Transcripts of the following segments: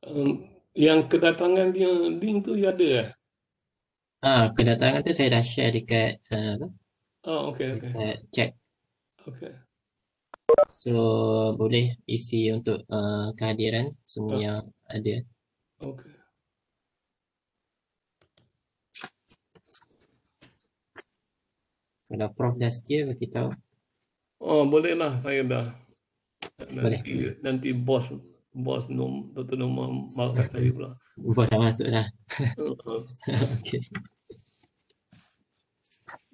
Um, yang kedatangan dia link tu dia ada eh? Ah, kedatangan tu saya dah share dekat uh, Oh, okay, okay. dekat chat. Okay. So boleh isi untuk uh, kehadiran semua Oh. yang ada. Okay. Kalau Prof dah setia bagi tahu. Oh, boleh lah saya dah. Boleh. Nanti, nanti bos bos nom Dr. Norma Mark saya pula. Ubah dah masuk dah.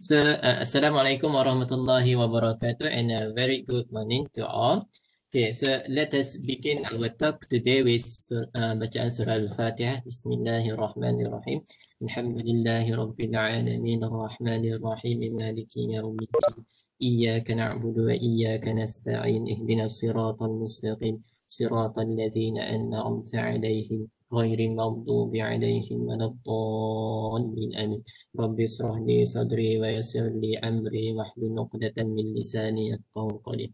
So, uh, Assalamualaikum warahmatullahi wabarakatuh and a very good morning to all. Okay, so let us begin our talk today with sur, uh, bacaan surah Al-Fatihah. Bismillahirrahmanirrahim. Alhamdulillahi Rabbil Alamin. Ar-Rahmanirrahim. Maliki Yawmiddin. Iyaka na'budu wa iyaka nasta'in. Ihdina siratal mustaqim. صراط الذين أنعمت عليهم غير المغضوب عليهم ولا الضالين آمين رب اشرح لي صدري ويسر لي أمري واحلل عقدة من لساني يفقهوا قولي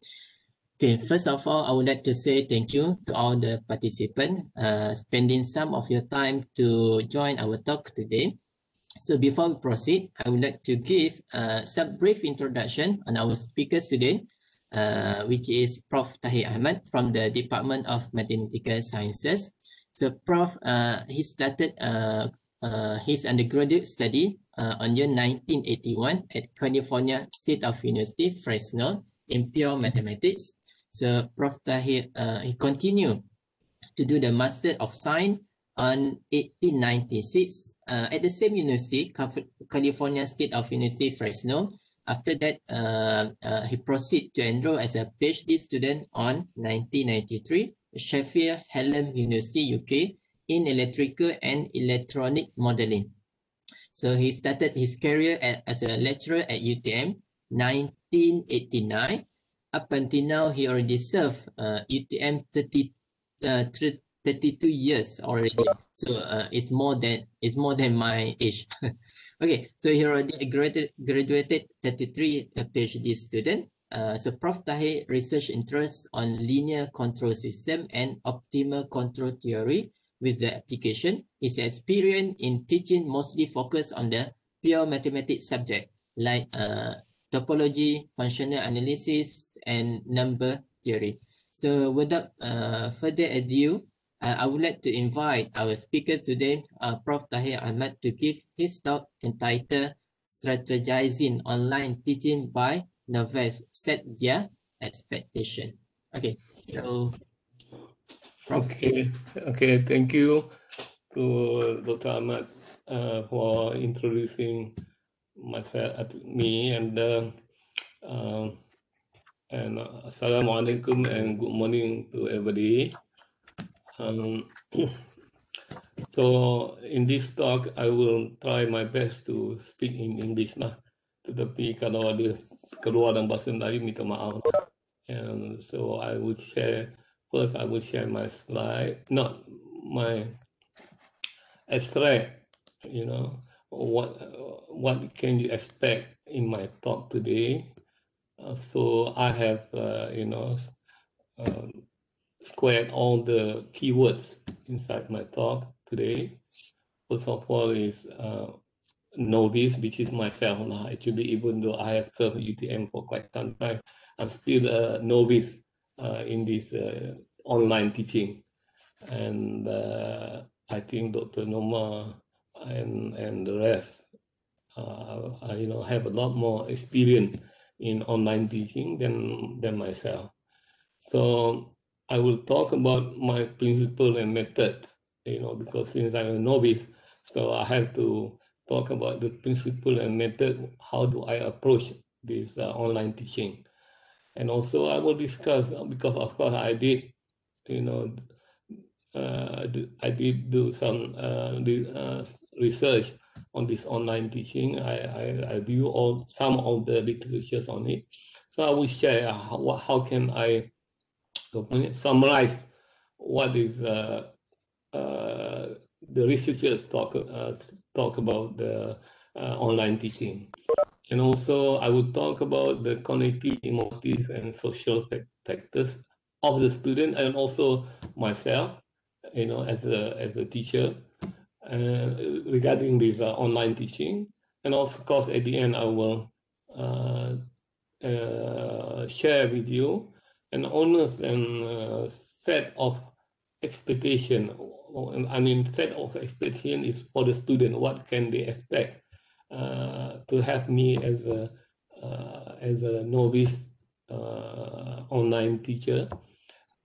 Okay, first of all, I would like to say thank you to all the participants uh, spending some of your time to join our talk today. So before we proceed, I would like to give uh, some brief introduction on our speakers today, uh, which is Prof. Tahir Ahmad from the Department of Mathematical Sciences. So Prof, uh, he started uh, uh, his undergraduate study uh, on year 1981 at California State of University, Fresno, in pure mathematics. So Prof. Tahir, uh, he continued to do the Master of Science on 1896 uh, at the same university, California State of University, Fresno. After that, uh, uh, he proceeded to enroll as a PhD student on 1993, Sheffield Hallam University, UK, in electrical and electronic modeling. So he started his career at, as a lecturer at UTM 1989. Up until now, he already served uh, UTM 30, uh, thir- 32 years already. So uh, it's more than it's more than my age. okay, so he already graduated graduated 33 a PhD student. Uh, so Prof Tahir research interests on linear control system and optimal control theory with the application. His experience in teaching mostly focused on the pure mathematics subject like uh, topology, functional analysis, and number theory. So without uh, further ado, uh, I would like to invite our speaker today, uh, Prof. Tahir Ahmad, to give his talk entitled Strategizing Online Teaching by Novice Set Their Expectation. Okay, so Prof. Okay, okay. Thank you to Dr. Ahmad uh, for introducing myself, uh, me, and uh, uh, and uh, assalamualaikum and good morning to everybody. Um, so in this talk, I will try my best to speak in English lah. Tetapi kalau ada keluar dalam bahasa Melayu, minta maaf. And so I will share First, I will share my slide, not my extract, you know, what what can you expect in my talk today. Uh, so I have, uh, you know, um, squared all the keywords inside my talk today. First of all is uh, novice, which is myself now. Actually, even though I have served UTM for quite some time, I'm still a novice uh, in this uh, online teaching. And uh, I think Dr. Noma and, and the rest, uh, I, you know, have a lot more experience in online teaching than, than myself. So I will talk about my principle and methods, you know, because since I'm a novice, so I have to talk about the principle and method, how do I approach this uh, online teaching. And also I will discuss, uh, because of course I did, you know, uh, I did do some uh, uh, research on this online teaching. I, I, I view all some of the literatures on it. So I will share how, how can I summarize what is uh, uh, the researchers talk uh, talk about the uh, online teaching. And also, I will talk about the cognitive, emotive, and social factors of the student and also myself you know, as a as a teacher uh, regarding this uh, online teaching. And of course, at the end, I will share with you an honest and uh, set of expectation. I mean, set of expectation is for the student. What can they expect uh, to have me as a uh, as a novice uh, online teacher?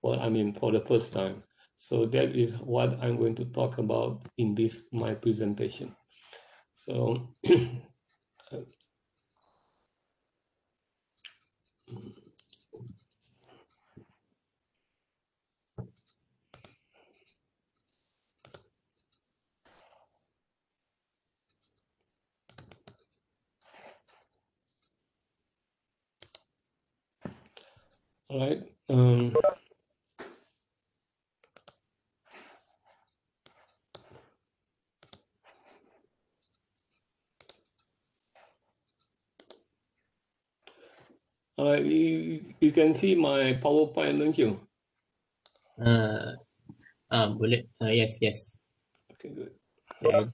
Well, I mean, for the first time. So that is what I'm going to talk about in this my presentation. So All right. Um, Uh, you, you can see my PowerPoint, don't you? Uh, uh, bullet. Uh, yes, yes. Okay, good. Yeah,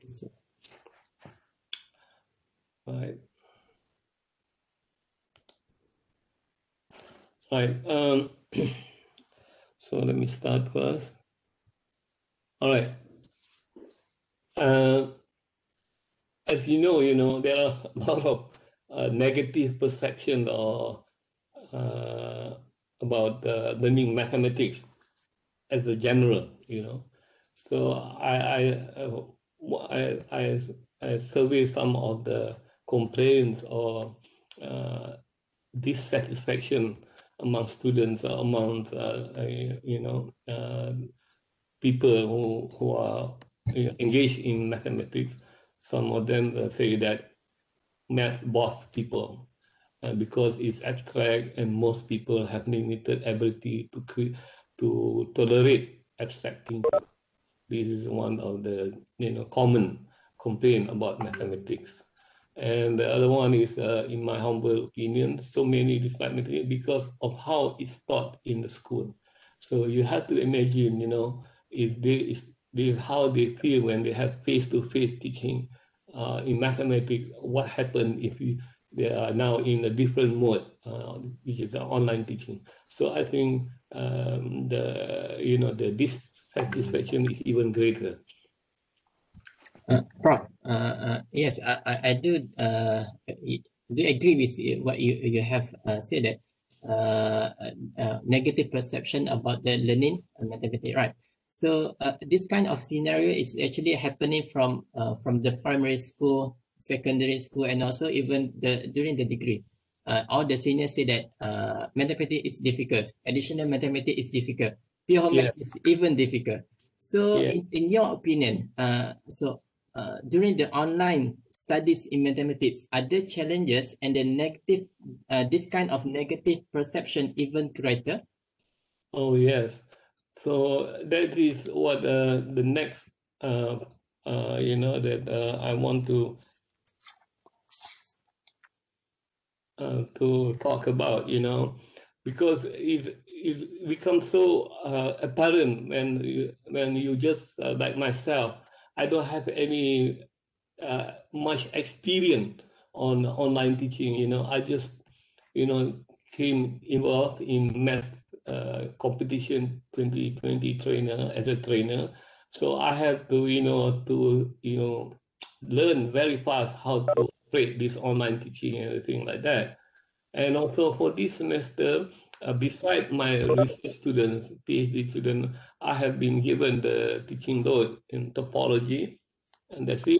Right. Right. Um, so let me start first. All right. Uh, as you know, you know there are a lot of uh, negative perception or uh, about learning mathematics as a general, you know. So I I I, I, I survey some of the complaints or uh, dissatisfaction among students, among uh, you know uh, people who who are you know, engaged in mathematics. Some of them say that math both people uh, because it's abstract and most people have limited ability to create, to tolerate abstract things. This is one of the you know common complaint about mathematics. And the other one is, uh, in my humble opinion, so many dislike mathematics because of how it's taught in the school. So you have to imagine, you know, if this is how they feel when they have face-to-face -face teaching uh, in mathematics, what happened if you they are now in a different mode, uh, which is online teaching. So I think um, the you know the dissatisfaction is even greater. Uh, Prof, uh, uh, yes, I, I, do uh, do agree with what you you have uh, said that uh, uh, negative perception about the learning mathematics, right? So uh, this kind of scenario is actually happening from uh, from the primary school secondary school and also even the during the degree. Uh, all the seniors say that uh, mathematics is difficult. Additional mathematics is difficult. Pure yeah. math is even difficult. So yeah. in, in your opinion, uh, so uh, during the online studies in mathematics, are there challenges and the negative, uh, this kind of negative perception even greater? Oh, yes. So that is what uh, the next, uh, uh, you know, that I want to to talk about, you know, because it it's becomes so apparent when you, when you just like myself, I don't have any uh, much experience on online teaching. You know, I just you know came involved in math uh, competition 2020 trainer as a trainer, so I had to you know to you know learn very fast how to operate this online teaching and everything like that. And also for this semester, uh, beside my research students, PhD student, I have been given the teaching load in topology, and that's it.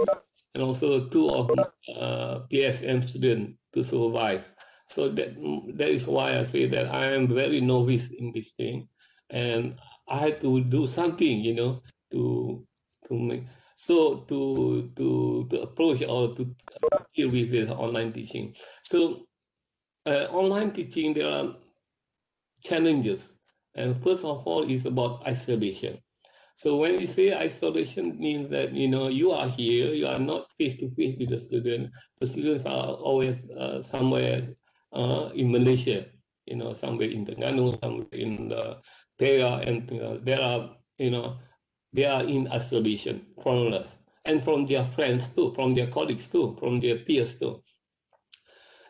And also two of uh, PSM students to supervise. So that that is why I say that I am very novice in this thing, and I had to do something, you know, to to make so to to to approach or to deal with the online teaching. So uh, online teaching there are challenges, and first of all is about isolation. So when we say isolation means that you know you are here, you are not face to face with the student. The students are always uh, somewhere uh, in Malaysia, you know, somewhere in Terengganu, somewhere in the Perak, and uh, there are you know they are in isolation from us and from their friends too, from their colleagues too, from their peers too.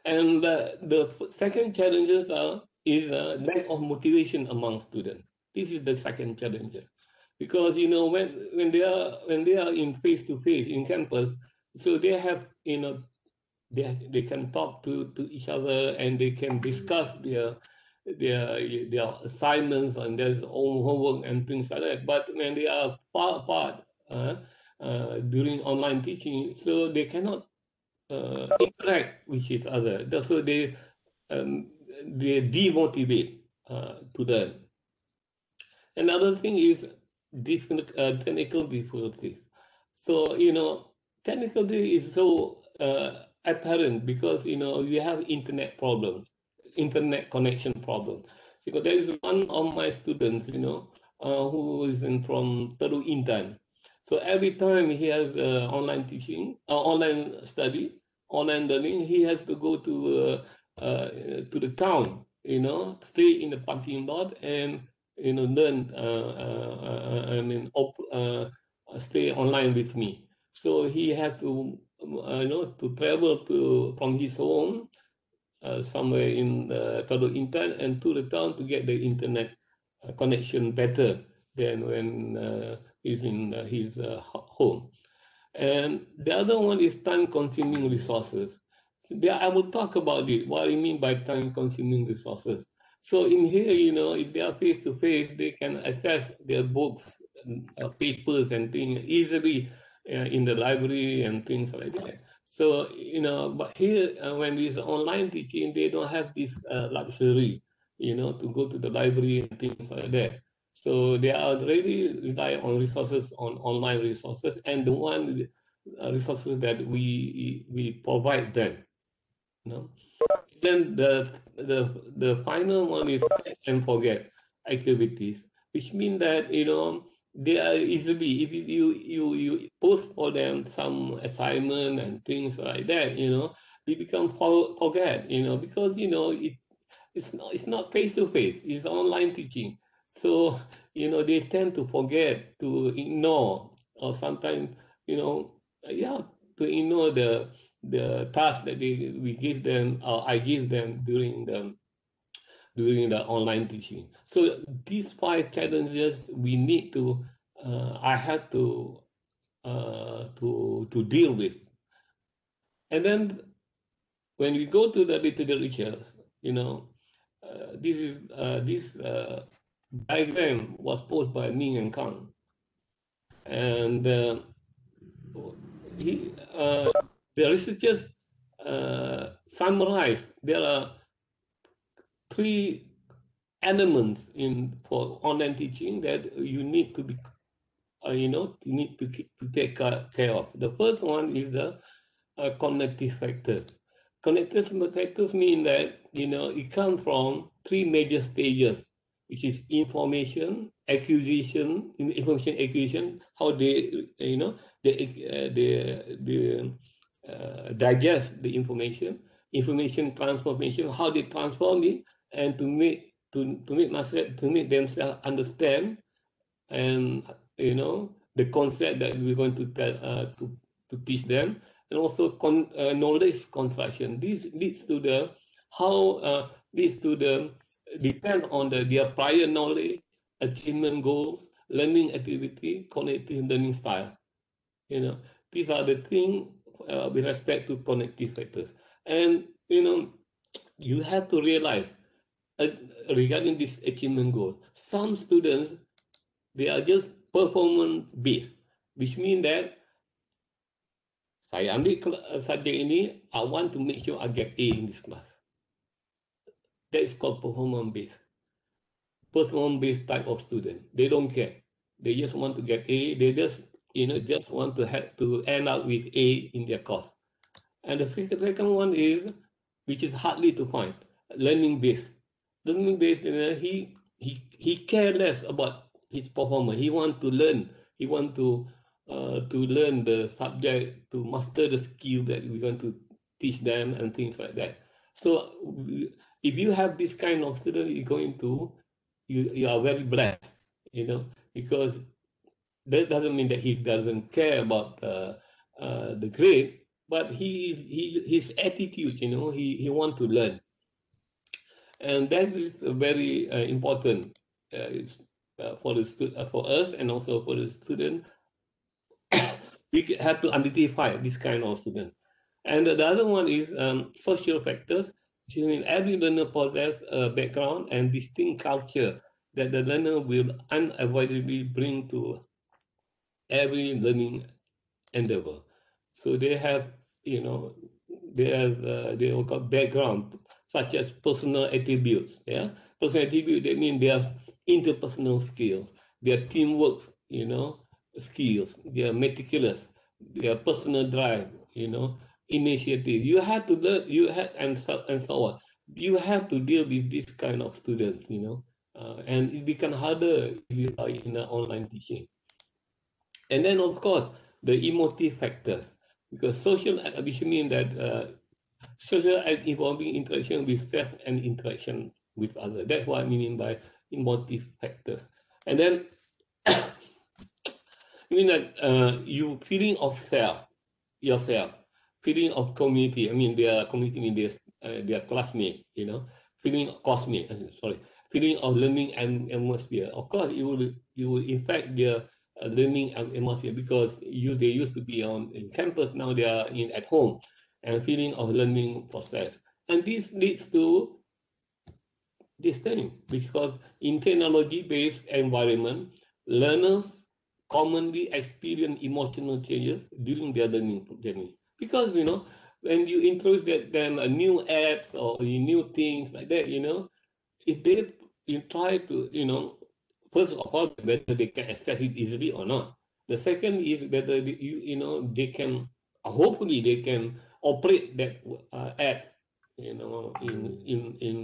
And uh, the second challenges are is a lack of motivation among students. This is the second challenge, because you know when when they are when they are in face to face in campus, so they have you know they they can talk to to each other and they can discuss their their their assignments and their own homework and things like that. But when they are far apart uh, uh, during online teaching, so they cannot uh, interact with each other. So they um, they demotivate uh, to learn. Another thing is different uh, technical difficulties. So you know, technically is so uh, apparent because you know you have internet problems internet connection problem. Because there is one of my students, you know, uh, who is in from Teluk Intan. So every time he has uh, online teaching, uh, online study, online learning, he has to go to uh, uh, to the town, you know, stay in the parking lot and you know learn. Uh, I mean, op, stay online with me. So he has to, you know, to travel to from his home uh, somewhere in the Teluk Intan and to the town to get the internet uh, connection better than when uh, he's in uh, his uh, home. And the other one is time-consuming resources. I will talk about it, what I mean by time-consuming resources. So in here, you know, if they are face-to-face, -face, they can access their books, uh, papers and things easily in the library and things like that. So, you know, but here uh, when it's online teaching, they don't have this uh, luxury, you know, to go to the library and things like that. So they are really rely on resources, on online resources, and the one uh, resources that we we provide them. Know? Then the the the final one is set and forget activities, which mean that you know they are easily if you you you post for them some assignment and things like that you know they become for, forget you know because you know it it's not it's not face to face it's online teaching so you know they tend to forget to ignore or sometimes you know yeah to ignore the the task that they we give them or i give them during the during the online teaching. So these five challenges we need to, uh, I had to, uh, to, to deal with. And then when we go to the literature, you know, uh, this is uh, this uh, diagram was posed by Ming and Kang, and uh, he, the researchers summarized there are three elements in for online teaching that you need to be, uh, you know, you need to, to take care of. The first one is the uh, cognitive factors. Cognitive factors mean that, you know, it comes from three major stages, which is information, acquisition, information acquisition, how they, you know, they, uh, they, they uh, digest the information, information transformation, how they transform it, and to make to, to make myself to make themselves understand and you know the concept that we're going to tell uh, to, to teach them and also con, uh, knowledge construction. This leads to the how uh, leads to the depend on the their prior knowledge achievement goals learning activity cognitive learning style. You know these are the things uh, with respect to cognitive factors and you know you have to realize uh, regarding this achievement goal. Some students, they are just performance based, which means that saya ambil uh, subjek ini, I want to make sure I get A in this class. That is called performance based. Performance based type of student. They don't care. They just want to get A. They just, you know, just want to have to end up with A in their course. And the second one is, which is hardly to find, learning based learning based you know, he he he care less about his performance he want to learn. He want to uh, to learn the subject to master the skill that we're going to teach them and things like that. So if you have this kind of student you're going to you, you are very blessed you know because that doesn't mean that he doesn't care about uh, uh, the grade, but he, he his attitude, you know, he, he want to learn. And that is very uh, important uh, uh, for the uh, for us and also for the student. we have to identify this kind of student. And the other one is um, social factors. Mean, every learner possesses a background and distinct culture that the learner will unavoidably bring to every learning endeavor. So they have, you know, they have uh, they have got background such as personal attributes. Yeah, personal attribute that means their interpersonal skills, their teamwork, you know, skills, their meticulous, their personal drive, you know, initiative. You have to learn, you have and so and so on. You have to deal with this kind of students, you know, uh, and it becomes harder if you are in an online teaching. And then, of course, the emotive factors, because social addiction means that uh, social and involving interaction with self and interaction with others. That's what I mean by emotive factors. And then, I mean that uh, you feeling of self, yourself, feeling of community. I mean, their community mean their, uh, their classmate, you know, feeling classmate, sorry, feeling of learning and atmosphere. Of course, you will, you will infect their uh, learning atmosphere because you they used to be on campus now they are in at home and feeling of learning process. And this leads to this thing because in technology based environment learners commonly experience emotional changes during their learning journey. Because you know when you introduce them new apps or new things like that you know if they you try to you know first of all, whether they can access it easily or not. The second is whether you you know they can hopefully they can operate that uh, apps you know in in in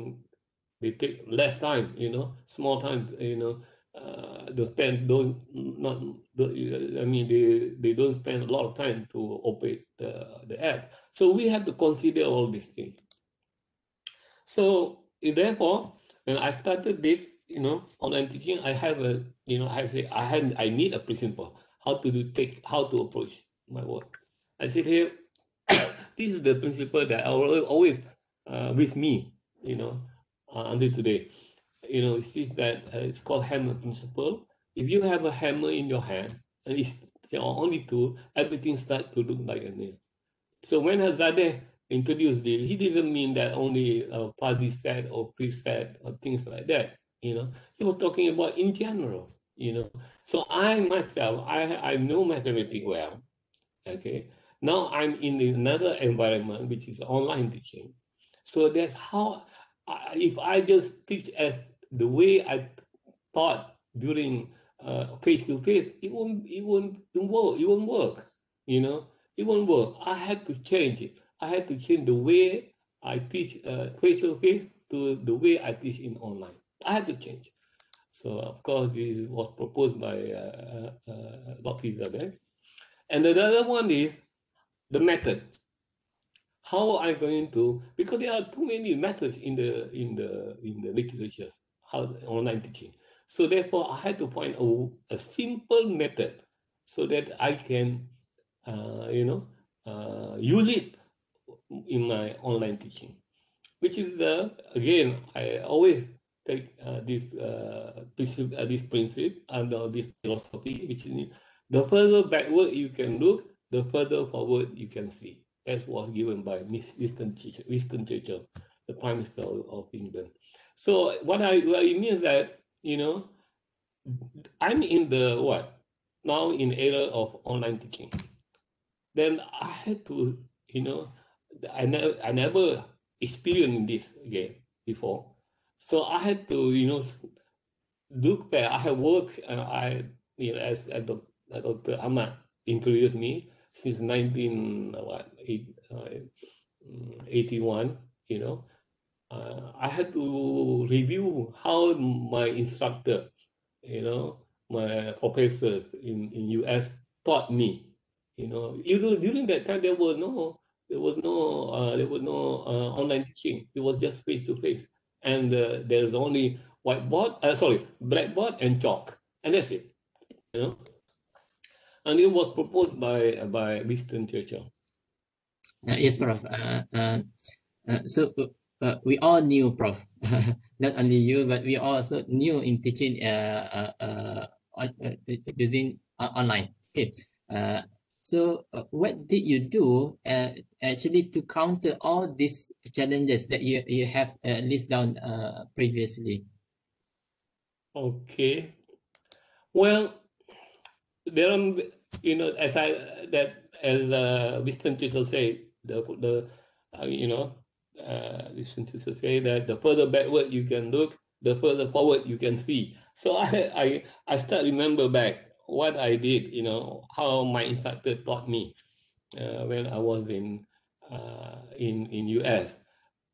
they take less time you know small time you know uh, they spend don't not I mean they they don't spend a lot of time to operate the the app. So we have to consider all these things. So therefore, when I started this you know, online teaching, I have a, you know, I say I have, I need a principle how to do, take, how to approach my work. I said here, this is the principle that I will always uh, with me, you know, uh, until today. You know, it's that uh, it's called hammer principle. If you have a hammer in your hand and it's only two, everything starts to look like a nail. So when Hazadeh introduced this, he didn't mean that only a party set or preset or things like that you know? He was talking about in general you know? So i myself i i know mathematics well okay? Now i'm in another environment which is online teaching. So that's how I, if i just teach as the way i taught during uh, face to face it won't it won't, work it won't work you know? It won't work. I had to change it. I had to change the way i teach face to face to the way i teach in online I had to change. So of course, this was proposed by uh, uh. Isabel. And the other one is the method. How am I going to, because there are too many methods in the in the in the literatures, how online teaching. So therefore, I had to find a, a simple method so that I can, uh, you know, uh, use it in my online teaching, which is the, again, I always take uh, this uh, principle, uh, this principle and uh, this philosophy, which is the further backward you can look, the further forward you can see. That's what given by Winston Churchill, Winston Churchill, the Prime Minister of England. So what I what I mean is that you know, I'm in the what now in era of online teaching. Then I had to you know, I never I never experienced this again before. So I had to, you know, look back. I have worked, uh, I, you know, as, as Dr. Ahmad introduced me since 19, what, eight, uh, 81, you know. Uh, I had to review how my instructor, you know, my professors in, in US taught me. You know, even during that time there was no there was no uh, there was no uh, online teaching. It was just face to face and uh, there's only whiteboard, uh, sorry, blackboard and chalk, and that's it. You know, And it was proposed by by Winston Churchill. Uh, yes, Prof. Uh, uh, uh, so uh, we all knew, Prof. Not only you, but we also knew in teaching uh, uh, on, using online. Okay. So uh, what did you do uh, actually to counter all these challenges that you, you have uh, listed down uh, previously? Okay. Well, there are, you know, as I, that, as uh, Winston Churchill said, the, the uh, you know, uh, Winston Churchill say that the further backward you can look, the further forward you can see. So I, I, I start remember back what I did, you know, how my instructor taught me uh, when I was in uh, in in US.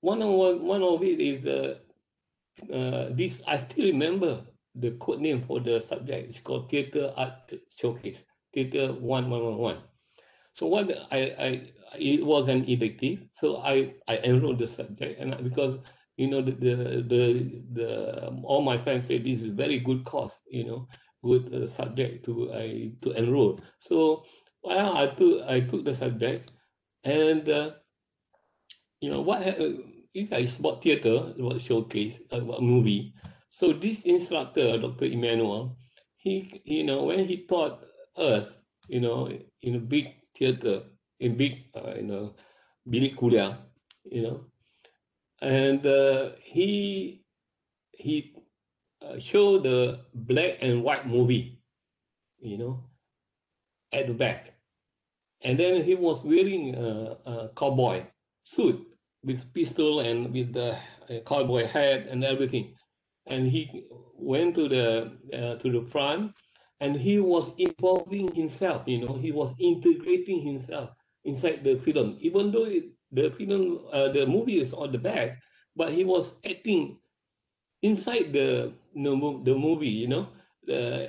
One of one of it is uh, uh, this. I still remember the code name for the subject. It's called Theatre Art Showcase, Theatre One One One One. So what I I it was an elective, so I I enrolled the subject, and because you know the the the, the all my friends say this is very good course, you know, good uh, subject to I to enroll. So well, I took I took the subject, and uh, you know what uh, it's about theater, about showcase, about movie. So this instructor, Dr. Emmanuel, he you know when he taught us, you know, in a big theater, in big uh, you know, bilik you know, and uh, he he uh, show the black and white movie, you know, at the back. And then he was wearing a, a cowboy suit with pistol and with the cowboy hat and everything. And he went to the uh, to the front, and he was involving himself. You know, he was integrating himself inside the film, even though it, the film, uh, the movie is on the back, but he was acting inside the the, the movie, you know, uh,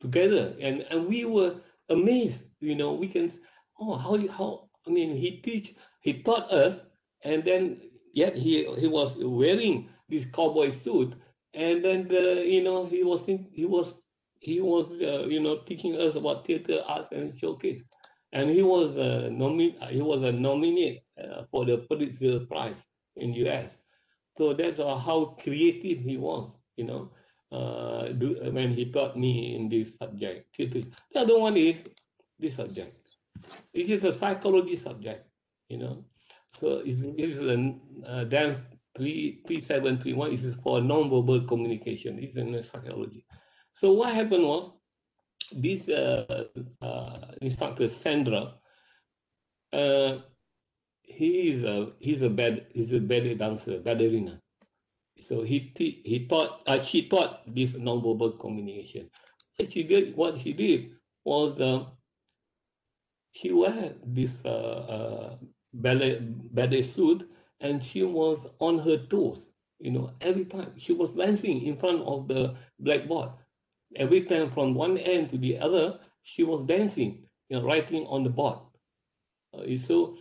together, and and we were amazed. You know, we can oh how how I mean he teach he taught us, and then yet he he was wearing this cowboy suit, and then the, you know he was think, he was he was uh, you know teaching us about theater arts and showcase, and he was a nomin he was a nominee uh, for the Pulitzer Prize in U.S. So that's how creative he was, you know, uh, do, when he taught me in this subject. The other one is this subject. It is a psychology subject, you know. So it's, it's a uh, dance 3, 3731 is for non-verbal communication. It's in psychology. So what happened was this uh, uh, instructor, Sandra, uh, he is a he's a bad he's a ballet dancer, ballerina. So he he taught uh, she taught this non-verbal communication. What she did what she did was uh, she wore this uh, uh, ballet ballet suit and she was on her toes. You know, every time she was dancing in front of the blackboard. Every time from one end to the other, she was dancing, you know, writing on the board. Uh, so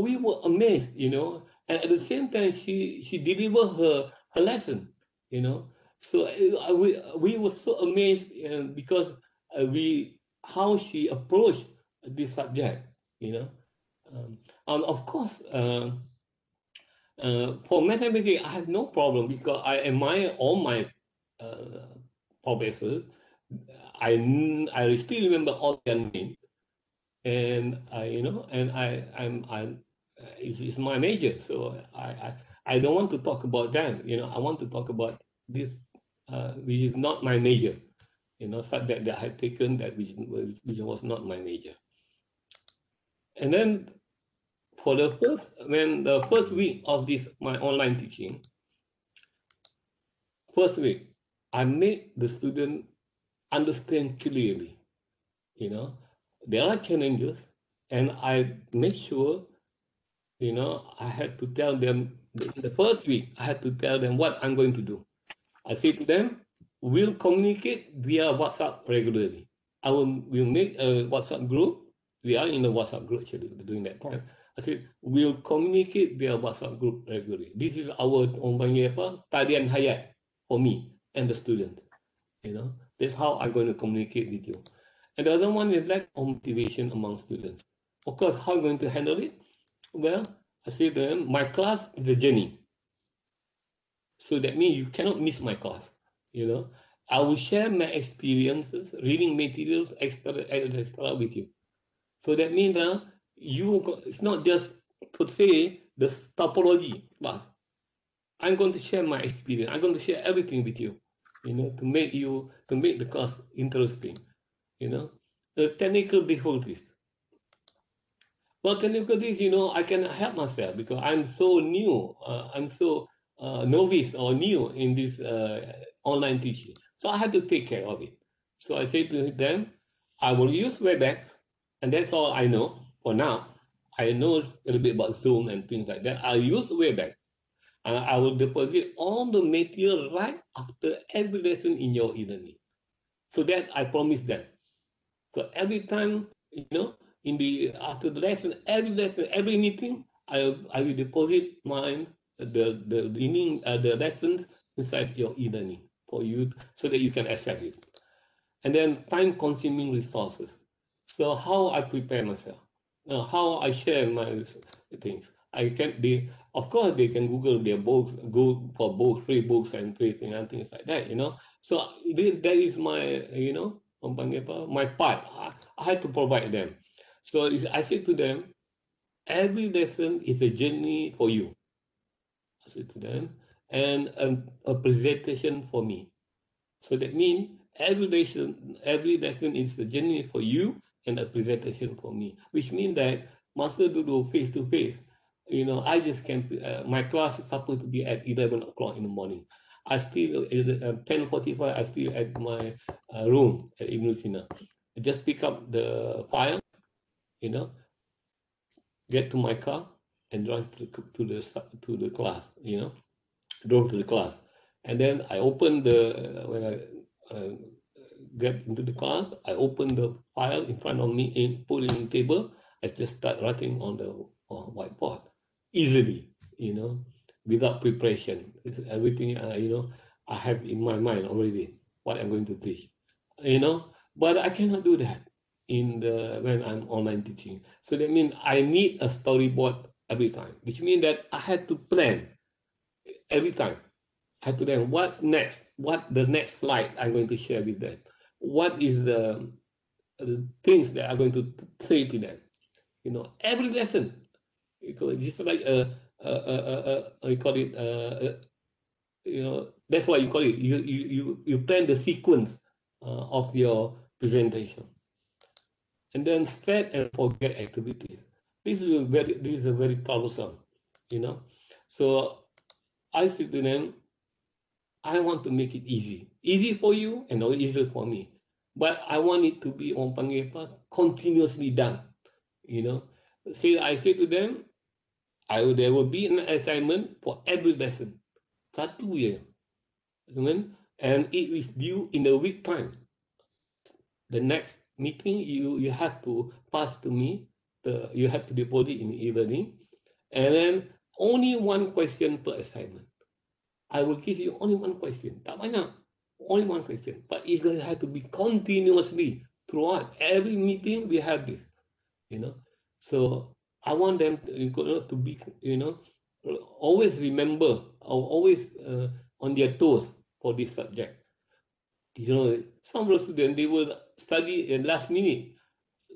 we were amazed, you know, and at the same time, she she delivered her her lesson, you know. So uh, we we were so amazed uh, because uh, we how she approached this subject, you know. Um, and of course, uh, uh, for mathematics, I have no problem because I admire all my uh, professors. I I still remember all their names and I, you know, and I, I'm, uh, it's, it's my major, so I, I, I don't want to talk about them. You know, I want to talk about this, uh, which is not my major. You know, subject that I had taken that which, which was not my major. And then for the first, when the first week of this my online teaching, first week, I made the student understand clearly, you know, there are challenges and I make sure, you know, I had to tell them in the first week, I had to tell them what I'm going to do. I say to them, we'll communicate via WhatsApp regularly. I will we'll make a WhatsApp group. We are in a WhatsApp group actually during that time. I said, we'll communicate via WhatsApp group regularly. This is our orang apa, tarian hayat for me and the student. You know, that's how I'm going to communicate with you. And the other one is lack of motivation among students. Of course, how am I going to handle it? Well, I say to them, my class is a journey. So that means you cannot miss my class. You know, I will share my experiences, reading materials, extra, extra with you. So that means uh, you, it's not just to say the topology class. I'm going to share my experience. I'm going to share everything with you, you know, to make you, to make the class interesting, you know. The technical difficulties. Well, difficulties, you know, I cannot help myself because I'm so new. Uh, I'm so uh, novice or new in this uh, online teaching. So I had to take care of it. So I say to them, I will use WebEx, and that's all I know for now. I know a little bit about Zoom and things like that. I'll use WebEx. And I will deposit all the material right after every lesson in your e-learning. So that I promise them. So every time, you know, in the after the lesson, every lesson, every meeting, I I will deposit mine the the learning uh, the lessons inside your e-learning for you so that you can access it. And then time-consuming resources. So how I prepare myself, uh, how I share my things. I can they of course they can Google their books, go for books, free books and free things and things like that, you know. So that is my, you know, my part. I, had to provide them. So I say to them, every lesson is a journey for you. I say to them, and a, a presentation for me. So that means every lesson, every lesson is a journey for you and a presentation for me, which means that master do face to face. You know, I just can. Uh, my class is supposed to be at eleven o'clock in the morning. I still at ten forty five. I still at my uh, room at Ibn Sina. I just pick up the file, you know, get to my car and drive to, to the to the class. You know, drove to the class, and then I open the when I uh, get into the class, I open the file in front of me in the table. I just start writing on the uh, whiteboard easily, you know, without preparation. It's everything, uh, you know, I have in my mind already what I'm going to teach, you know, but I cannot do that in the when I'm online teaching. So that means I need a storyboard every time, which means that I had to plan every time. I had to plan what's next, what the next slide I'm going to share with them. What is the, the things that I'm going to say to them. You know, every lesson it just like a, a, a, a, a you call it a, a, you know that's why you call it you you you, you plan the sequence uh, of your presentation. And then set and forget activities. This is a very this is a very troublesome you know. So i say to them i want to make it easy. Easy for you and not easy for me. But i want it to be on panggil continuously done you know. Say i say to them I will, there will be an assignment for every lesson. Satu je. And it is due in a week time. The next meeting, you, you have to pass to me, the, you have to deposit in e-learning. And then only one question per assignment. I will give you only one question. Tak banyak. Only one question. But it has to be continuously throughout. Every meeting we have this. You know. So I want them to, to be, you know, always remember or always uh, on their toes for this subject. You know, some of the students, they will study in last minute,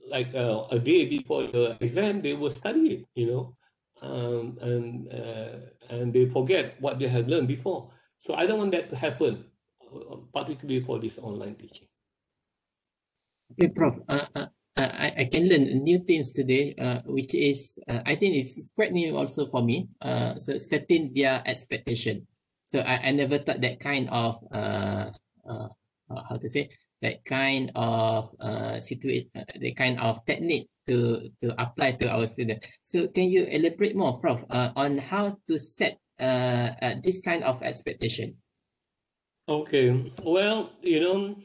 like uh, a day before the exam, they will study it, you know, um, and, uh, and they forget what they have learned before. So I don't want that to happen, uh, particularly for this online teaching. Okay, Prof. Uh, uh, I, I can learn new things today, uh, which is, uh, I think it's quite new also for me. Uh, so setting their expectation. So I, I never thought that kind of, uh, uh how to say, that kind of uh, situation, uh, the kind of technique to, to apply to our students. So can you elaborate more, Prof, uh, on how to set uh, uh, this kind of expectation? Okay, well, you know,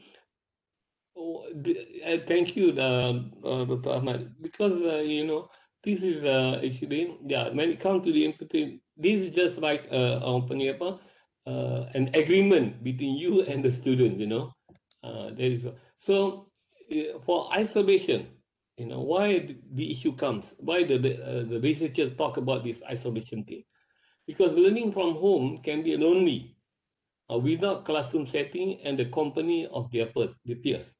Oh, uh, thank you, uh, uh, Dr. Because uh, you know this is uh, actually yeah. When it comes to the entertainment, this is just like uh, apa, uh, an agreement between you and the student. You know, uh, there is so uh, for isolation, you know, why the issue comes, why the, the, uh, the researchers talk about this isolation thing. Because learning from home can be lonely uh, without classroom setting and the company of their peers, the peers.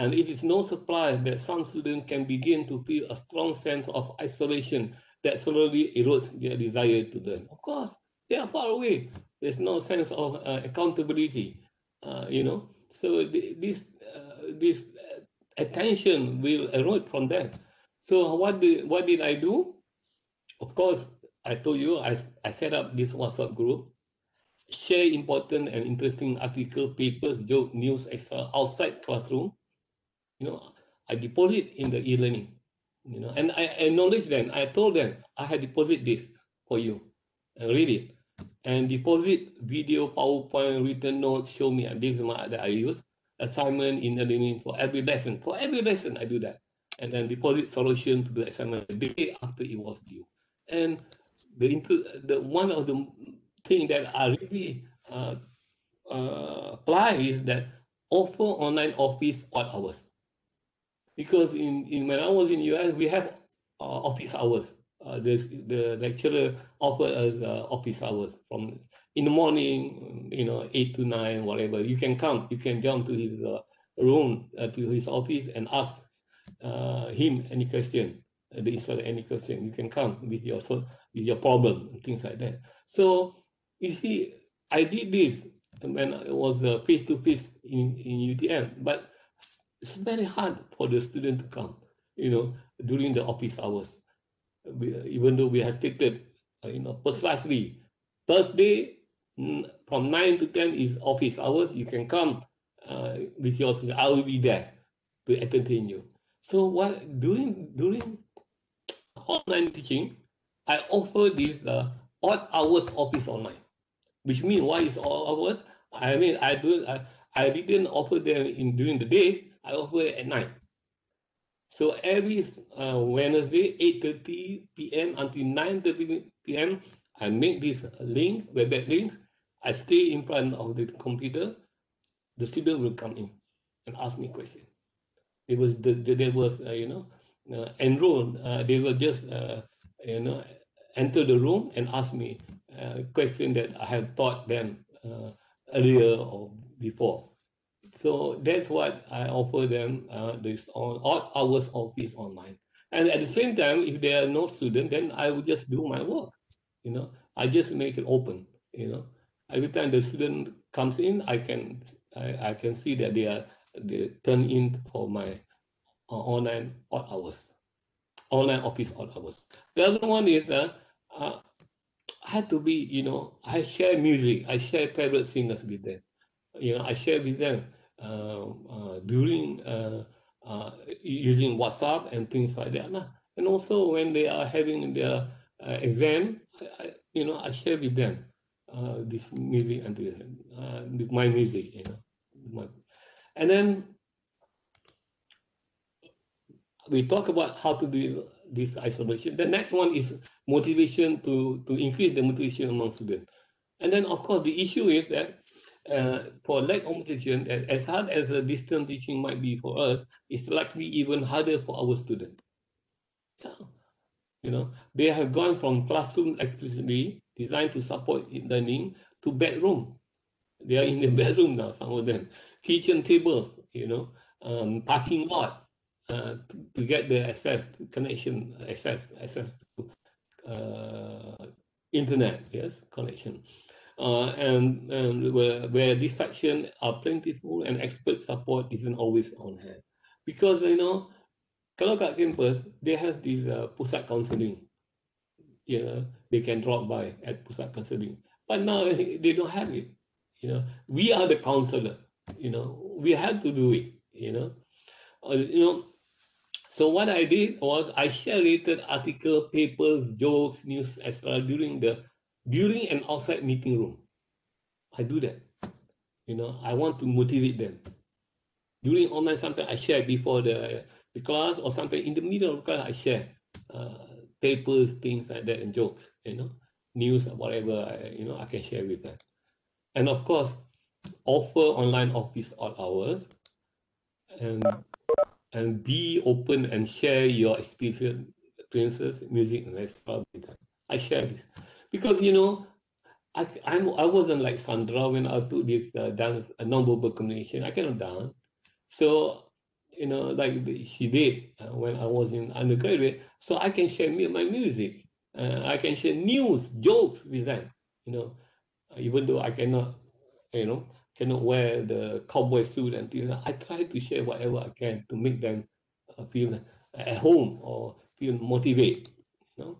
And it is no surprise that some students can begin to feel a strong sense of isolation that slowly erodes their desire to learn. Of course, they are far away. There's no sense of uh, accountability, uh, you know. So this uh, this attention will erode from them. So what did what did I do? Of course, I told you I, I set up this WhatsApp group, share important and interesting article, papers, joke, news, extra outside classroom. You know, I deposit in the e-learning. You know, and I acknowledge them. I told them I had deposit this for you. And read it. And deposit video, PowerPoint, written notes, show me. This is my that I use. Assignment in e-learning for every lesson. For every lesson, I do that. And then deposit solution to the assignment the day after it was due. And the, the one of the thing that I really uh, uh, apply is that offer online office odd hours. Because in, in when I was in US, we have uh, office hours. Uh, the lecturer offered us uh, office hours from in the morning, you know, eight to nine, whatever. You can come, you can jump to his uh, room, uh, to his office, and ask uh, him any question. the instructor any question, you can come with your so with your problem things like that. So you see, I did this when I was face to face in in UTM, but it's very hard for the student to come, you know, during the office hours we, even though we have stated, uh, you know, precisely Thursday from 9 to 10 is office hours. You can come uh, with your I will be there to entertain you. So what during during online teaching, I offer this uh, odd hours office online, which means why is odd hours? I mean I do I, I didn't offer them in during the day. I it at night. So every uh, Wednesday, 8.30 p.m. until 9.30 p.m., I make this link, WebEx link. I stay in front of the computer. The student will come in and ask me questions. It was the, the there was uh, you know uh, enrolled. Uh, they will just uh, you know enter the room and ask me a uh, question that I have taught them uh, earlier or before. So that's what I offer them uh, this on odd hours office online. And at the same time, if they are not student, then I will just do my work. You know, I just make it open. You know, every time the student comes in, I can I, I can see that they are they turn in for my uh, online odd hours, online office odd hours. The other one is uh, uh, I had to be, you know, I share music, I share favorite singers with them. You know, I share with them Uh, uh, during uh, uh, using WhatsApp and things like that. And also when they are having their exam, I, you know, I share with them this music and this, with my music, you know. My, and then we talk about how to do this isolation. The next one is motivation to, to increase the motivation among students. And then, of course, the issue is that uh, for lack of motivation, as hard as a distance teaching might be for us, it's likely even harder for our students. You know, they have gone from classroom explicitly designed to support learning to bedroom. They are in the bedroom now, some of them. Kitchen tables, you know, um, parking lot uh, to, to, get the access, connection, access, access to uh, internet, yes, connection uh, and, and where, where distraction are plentiful and expert support isn't always on hand. Because, you know, kalau kat campus, they have this uh, pusat counseling. You know, they can drop by at pusat counseling. But now they don't have it. You know, we are the counselor. You know, we have to do it. You know, uh, you know. So what I did was I shared related article, papers, jokes, news, etc. during the during an outside meeting room. I do that. You know, I want to motivate them. During online, sometimes I share before the, the class or something in the middle of the class, I share uh, papers, things like that, and jokes, you know, news whatever, I, you know, I can share with them. And of course, offer online office odd hours. And and be open and share your experiences, music, and lifestyle with them. I share this because you know I I'm I wasn't like Sandra when I took this uh, dance uh, non-verbal communication. I cannot dance, so you know like she did uh, when I was in undergraduate. So I can share my music. Uh, I can share news, jokes with them. You know, even though I cannot, you know, cannot wear the cowboy suit and things. I try to share whatever I can to make them uh, feel at home or feel motivated. You know,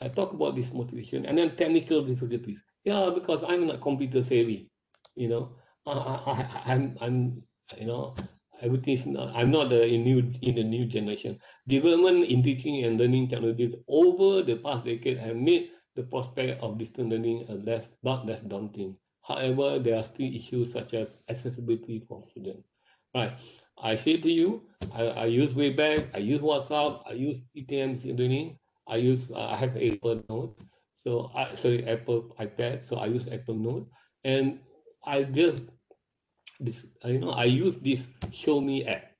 I talk about this motivation and then technical difficulties. Yeah, because I'm not computer savvy. You know, I, I, I'm, I'm, you know, everything's not. I'm not the in new in the new generation. Development in teaching and learning technologies over the past decade have made the prospect of distance learning less not less daunting. However, there are still issues such as accessibility for students. Right. I say to you, I, I use Wayback, I use WhatsApp, I use ETM learning, I use uh, I have Apple Note, so I sorry Apple iPad, so I use Apple Note, and I just this you know I use this Show Me app,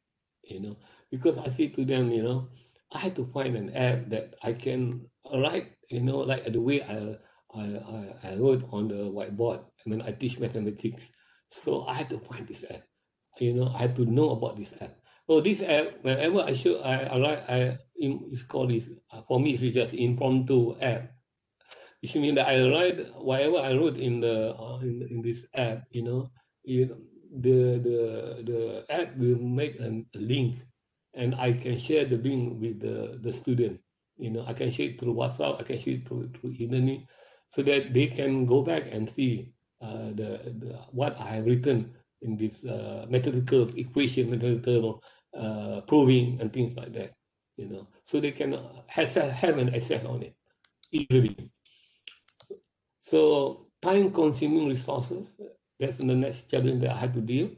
you know, because I say to them, you know, I had to find an app that I can write, you know, like the way I I, I, wrote on the whiteboard when I teach mathematics. So I had to find this app. You know, I had to know about this app. So this app, whenever I show, I, I write, I, it's called this, uh, for me, it's just impromptu app. Which means that I write whatever I wrote in the, uh, in, in this app, you know, you the, the, the app will make a link and I can share the link with the, the student. You know, I can share it through WhatsApp, I can share it through, through e-learning so that they can go back and see uh, the, the, what I have written in this uh, mathematical equation, mathematical uh, proving and things like that, you know, so they can have, have an access on it easily. So time-consuming resources, that's the next challenge that I had to deal.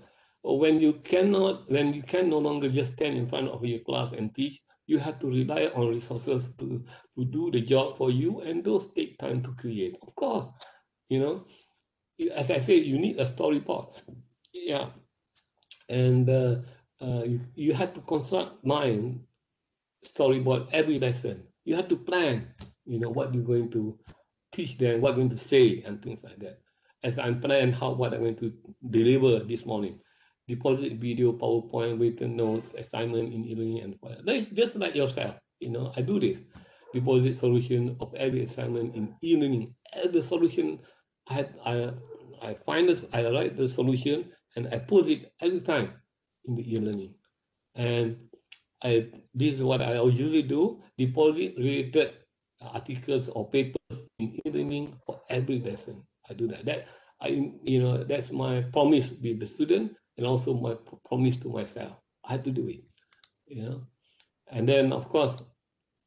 When you cannot, when you can no longer just stand in front of your class and teach, you have to rely on resources to, to do the job for you, and those take time to create. Of course, you know, as I say, you need a storyboard. Yeah. And uh, uh, you, you have to construct mind storyboard every lesson. You have to plan, you know, what you're going to teach them, what you're going to say, and things like that. As I plan how what I'm going to deliver this morning, deposit video, PowerPoint, written notes, assignment in e-learning, and whatever. Just like yourself, you know, I do this. Deposit solution of every assignment in e-learning. Every solution I, I, I find this, I write the solution and I post it every time in the e-learning. And I, this is what I usually do, deposit related articles or papers in e-learning for every lesson. I do that. That I, you know, that's my promise with the student and also my promise to myself. I had to do it, you know. And then, of course,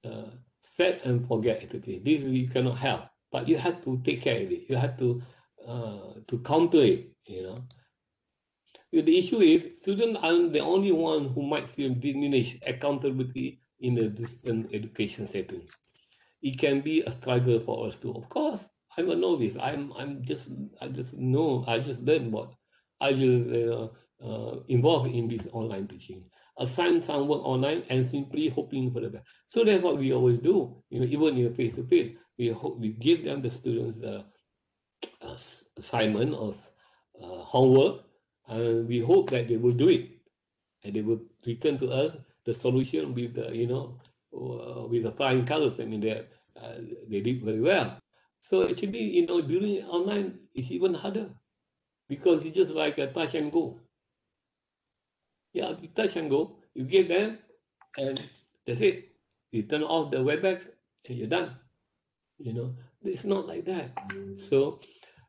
uh, set and forget activity. This you cannot help, but you have to take care of it. You have to uh, to counter it, you know. The issue is students aren't the only one who might feel diminished accountability in a distant education setting. It can be a struggle for us too. Of course, I'm a novice. I'm I'm just I just know I just learned what I just uh, uh, involved in this online teaching. Assign some work online and simply hoping for the best. So that's what we always do. You know, even in face to face, we hope we give them the students uh, assignment of uh, homework, and we hope that they will do it, and they will return to us the solution with the you know uh, with the flying colors. I mean, they uh, they did very well. So actually, you know, during online, it's even harder because it's just like a touch and go. Yeah, you touch and go. You get there, and that's it. You turn off the WebEx, and you're done. You know, it's not like that. So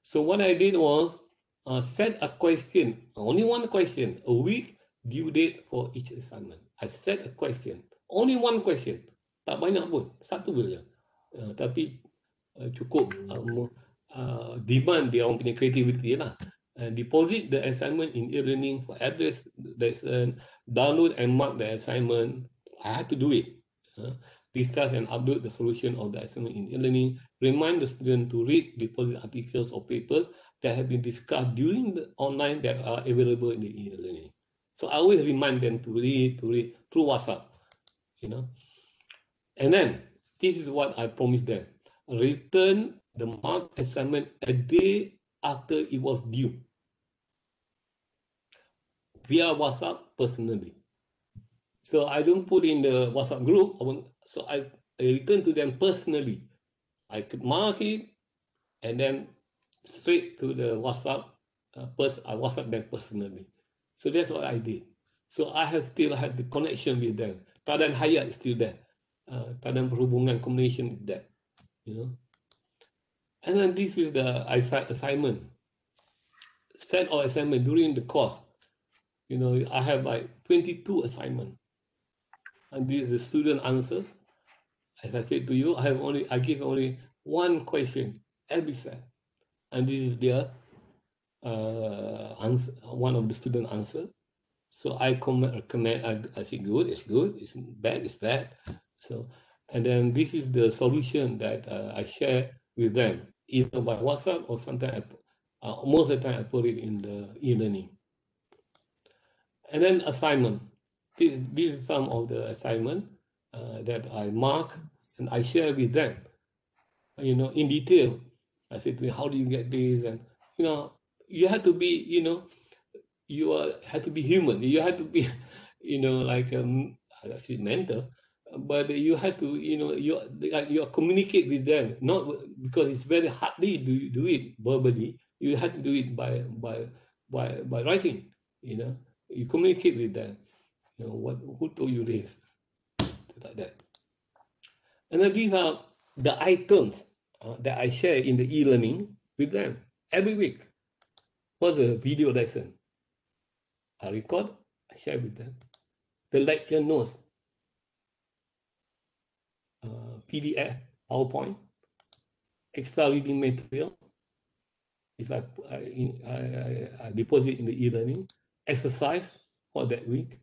so what I did was uh, set a question, only one question, a week due date for each assignment. I set a question, only one question. Tak banyak pun, satu saja. Uh, tapi uh, cukup uh, uh, demand dia orang punya creativity lah. And deposit the assignment in e-learning for address lesson, download and mark the assignment. I had to do it. Uh, discuss and upload the solution of the assignment in e-learning, remind the student to read deposit articles or papers that have been discussed during the online that are available in the e-learning. So I always remind them to read, to read through WhatsApp, you know. And then this is what I promised them. Return the mark assignment a day after it was due via WhatsApp personally. So I don't put in the WhatsApp group. So I, I return to them personally. I could mark it and then straight to the WhatsApp. Uh, pers- I WhatsApp them personally. So that's what I did. So I have still had the connection with them. Tadan Hayat is still there. Uh, Tadan Perhubungan Combination is there. You know. And then this is the assignment. Set or assignment during the course. You know, I have like 22 assignments. And this is the student answers. As I said to you, I have only I give only one question every set. And this is their uh, answer, one of the student answer. So I comment, comment I, I say good, it's good, it's bad, it's bad. So, and then this is the solution that uh, I share with them, either by WhatsApp or sometimes, I, uh, most of the time I put it in the e-learning. And then assignment. This, this is some of the assignment uh, that I mark and I share with them, you know, in detail. I said to them, how do you get this? And, you know, you have to be, you know, you are, have to be human. You have to be, you know, like, um, I say mental, but you have to, you know, you you communicate with them, not because it's very hardly to do it verbally. You have to do it by by by by writing, you know you communicate with them. You know, what who told you this? Like that. And then these are the items uh, that I share in the e-learning with them every week. What's a video lesson? I record, I share with them. The lecture notes, uh, PDF, PowerPoint, extra reading material. Is I, I, I, I deposit in the e-learning exercise for that week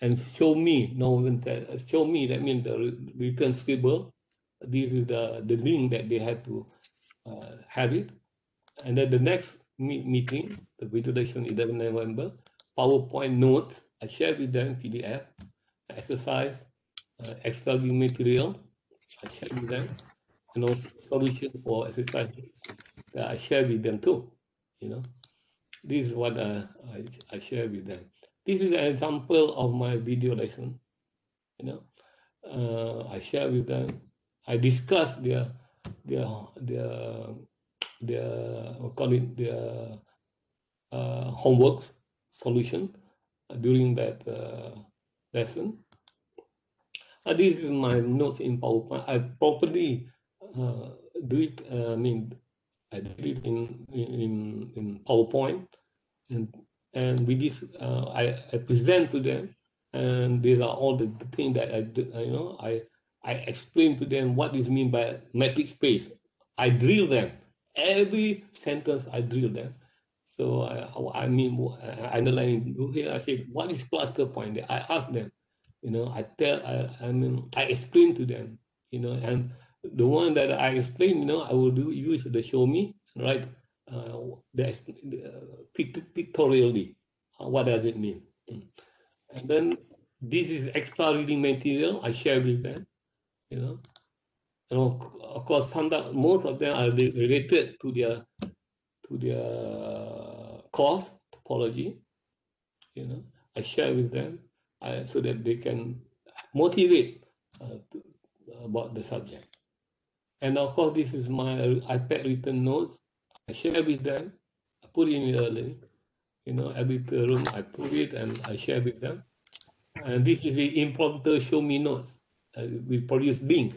and show me no show me that means the return scribble this is the the link that they had to uh, have it and then the next meet meeting the video lesson 11 november powerpoint note i share with them pdf exercise uh, extra material i share with them and also solution for exercises that i share with them too you know this is what uh, I, I share with them. This is an example of my video lesson. You know, uh, I share with them. I discuss their their their their call it their uh, homework solution during that uh, lesson. Uh, this is my notes in PowerPoint. I properly uh, do it. Uh, I mean, I did it in in in PowerPoint, and and with this uh, I, I present to them, and these are all the, the things that I do. You know, I I explain to them what this mean by metric space. I drill them every sentence. I drill them. So I, I mean, I underline here. I said, what is cluster point? I ask them. You know, I tell. I, I mean, I explain to them. You know, and the one that I explain, you know, I will do use the show me, right? Uh, the, uh, pictorially. Uh, what does it mean? Mm. And then this is extra reading material I share with them. You know, and of course, some most of them are related to their to their course topology. You know, I share with them I, so that they can motivate uh, to, about the subject. And of course, this is my iPad written notes. I share with them. I put in the you know, every room I put it and I share with them. And this is the impromptu show me notes. Uh, we produce Bing.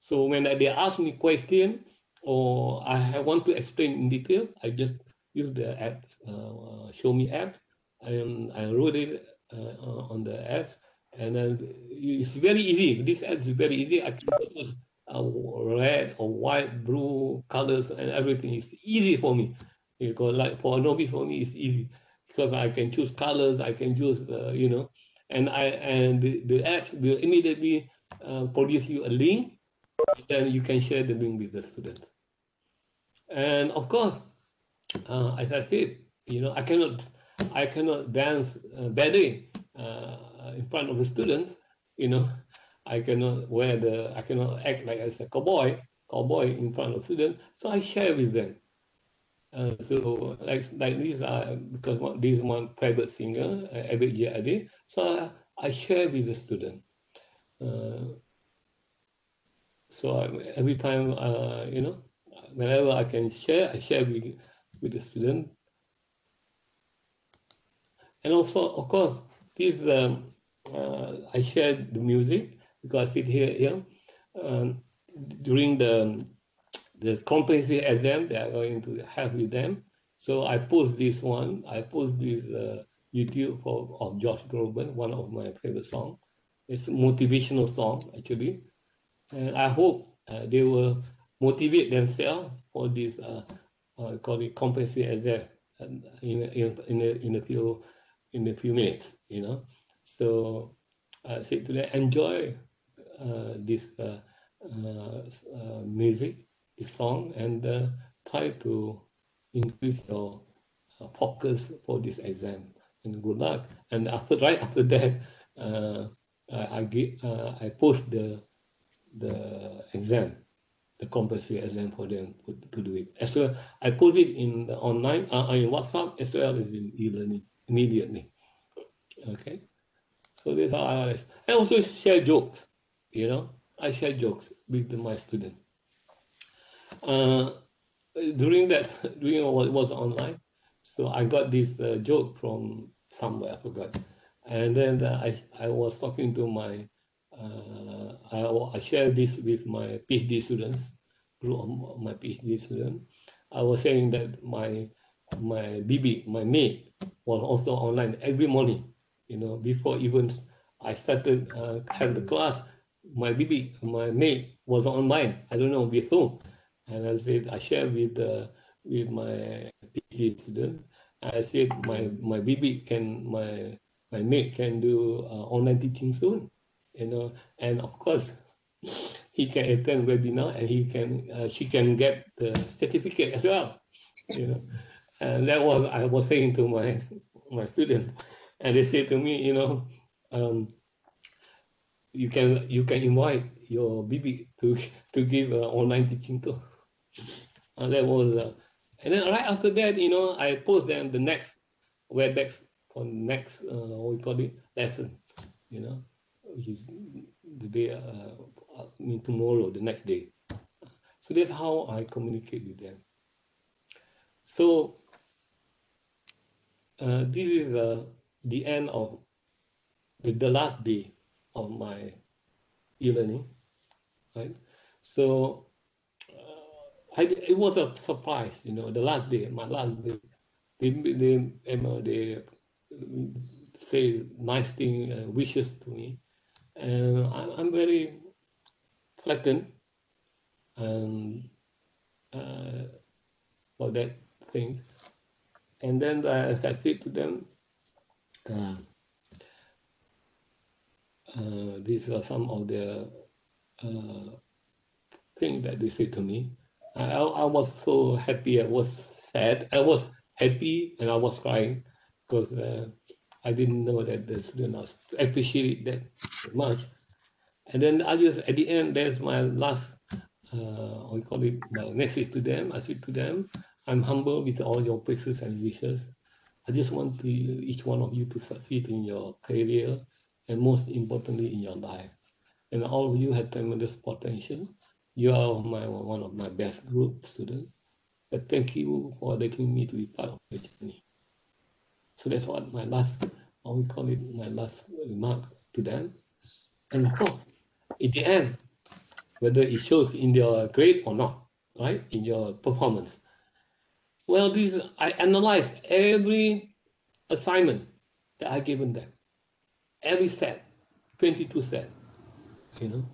So when they ask me question or I want to explain in detail, I just use the apps, uh, show me apps, and I wrote it uh, on the apps, and then it's very easy. This app is very easy. I can choose uh, red or white, blue colors and everything. It's easy for me. Because like for a novice, for me, it's easy because I can choose colors. I can choose, uh, you know, and I and the, the apps will immediately uh, produce you a link. Then you can share the link with the students. And of course, uh, as I said, you know, I cannot I cannot dance uh, badly uh, in front of the students, you know, I cannot wear the, I cannot act like as a cowboy, cowboy in front of students. So I share with them. Uh, so like like these are because one, this one private singer uh, every year I did. So I, I share with the student. Uh, so I, every time uh, you know, whenever I can share, I share with with the student. And also, of course, this um, uh, I share the music because I sit here here um, during the the competency exam they are going to have with them. So I post this one. I post this uh, YouTube for of Josh Groban, one of my favorite songs. It's a motivational song actually, and I hope uh, they will motivate themselves for this uh, uh, call it competency exam in in in a, in a few in a few minutes. You know, so I say to them, enjoy uh, this uh, uh, music, this song, and try to increase your focus for this exam. And good luck. And after right after that, I, I get I post the the exam the competency exam for them to, do it. As well, I post it in the online, uh, in WhatsApp, as well as in e-learning immediately. Okay, so this how I I also share jokes you know, I share jokes with my students. Uh, during that, during what was online, so I got this uh, joke from somewhere, I forgot. And then I, I was talking to my, uh, I, I shared this with my PhD students, group of my PhD students. I was saying that my my BB, my maid, was also online every morning. You know, before even I started uh, have the class, my baby, my mate was online. I don't know with whom, and I said I shared with uh, with my PhD student. I said my my baby can my my mate can do uh, online teaching soon, you know, and of course he can attend webinar and he can uh, she can get the certificate as well, you know, and that was I was saying to my my students, and they say to me, you know. Um, you can you can invite your BB to to give uh, online teaching too. And that was, uh, and then right after that, you know, I post them the next WebEx for next uh, we call it lesson, you know, is the day, uh, I mean tomorrow, the next day. So that's how I communicate with them. So uh, this is uh, the end of the, the last day of my e-learning, right? So uh, I, it was a surprise, you know, the last day, my last day, they, they, they say nice thing, uh, wishes to me, and I'm, I'm very flattened and uh, for that thing. And then uh, as I said to them, uh, uh, these are some of the uh, things that they said to me. I, I was so happy. I was sad. I was happy and I was crying because uh, I didn't know that the students appreciate that much. And then I just at the end, there's my last, uh, we call it my message to them. I said to them, I'm humble with all your praises and wishes. I just want to each one of you to succeed in your career and most importantly in your life. And all of you have tremendous potential. You are my one of my best group students. But thank you for letting me to be part of the journey. So that's what my last, I we call it my last remark to them. And of course, in the end, whether it shows in your grade or not, right, in your performance. Well, this I analyze every assignment that I given them every set, 22 set, you know,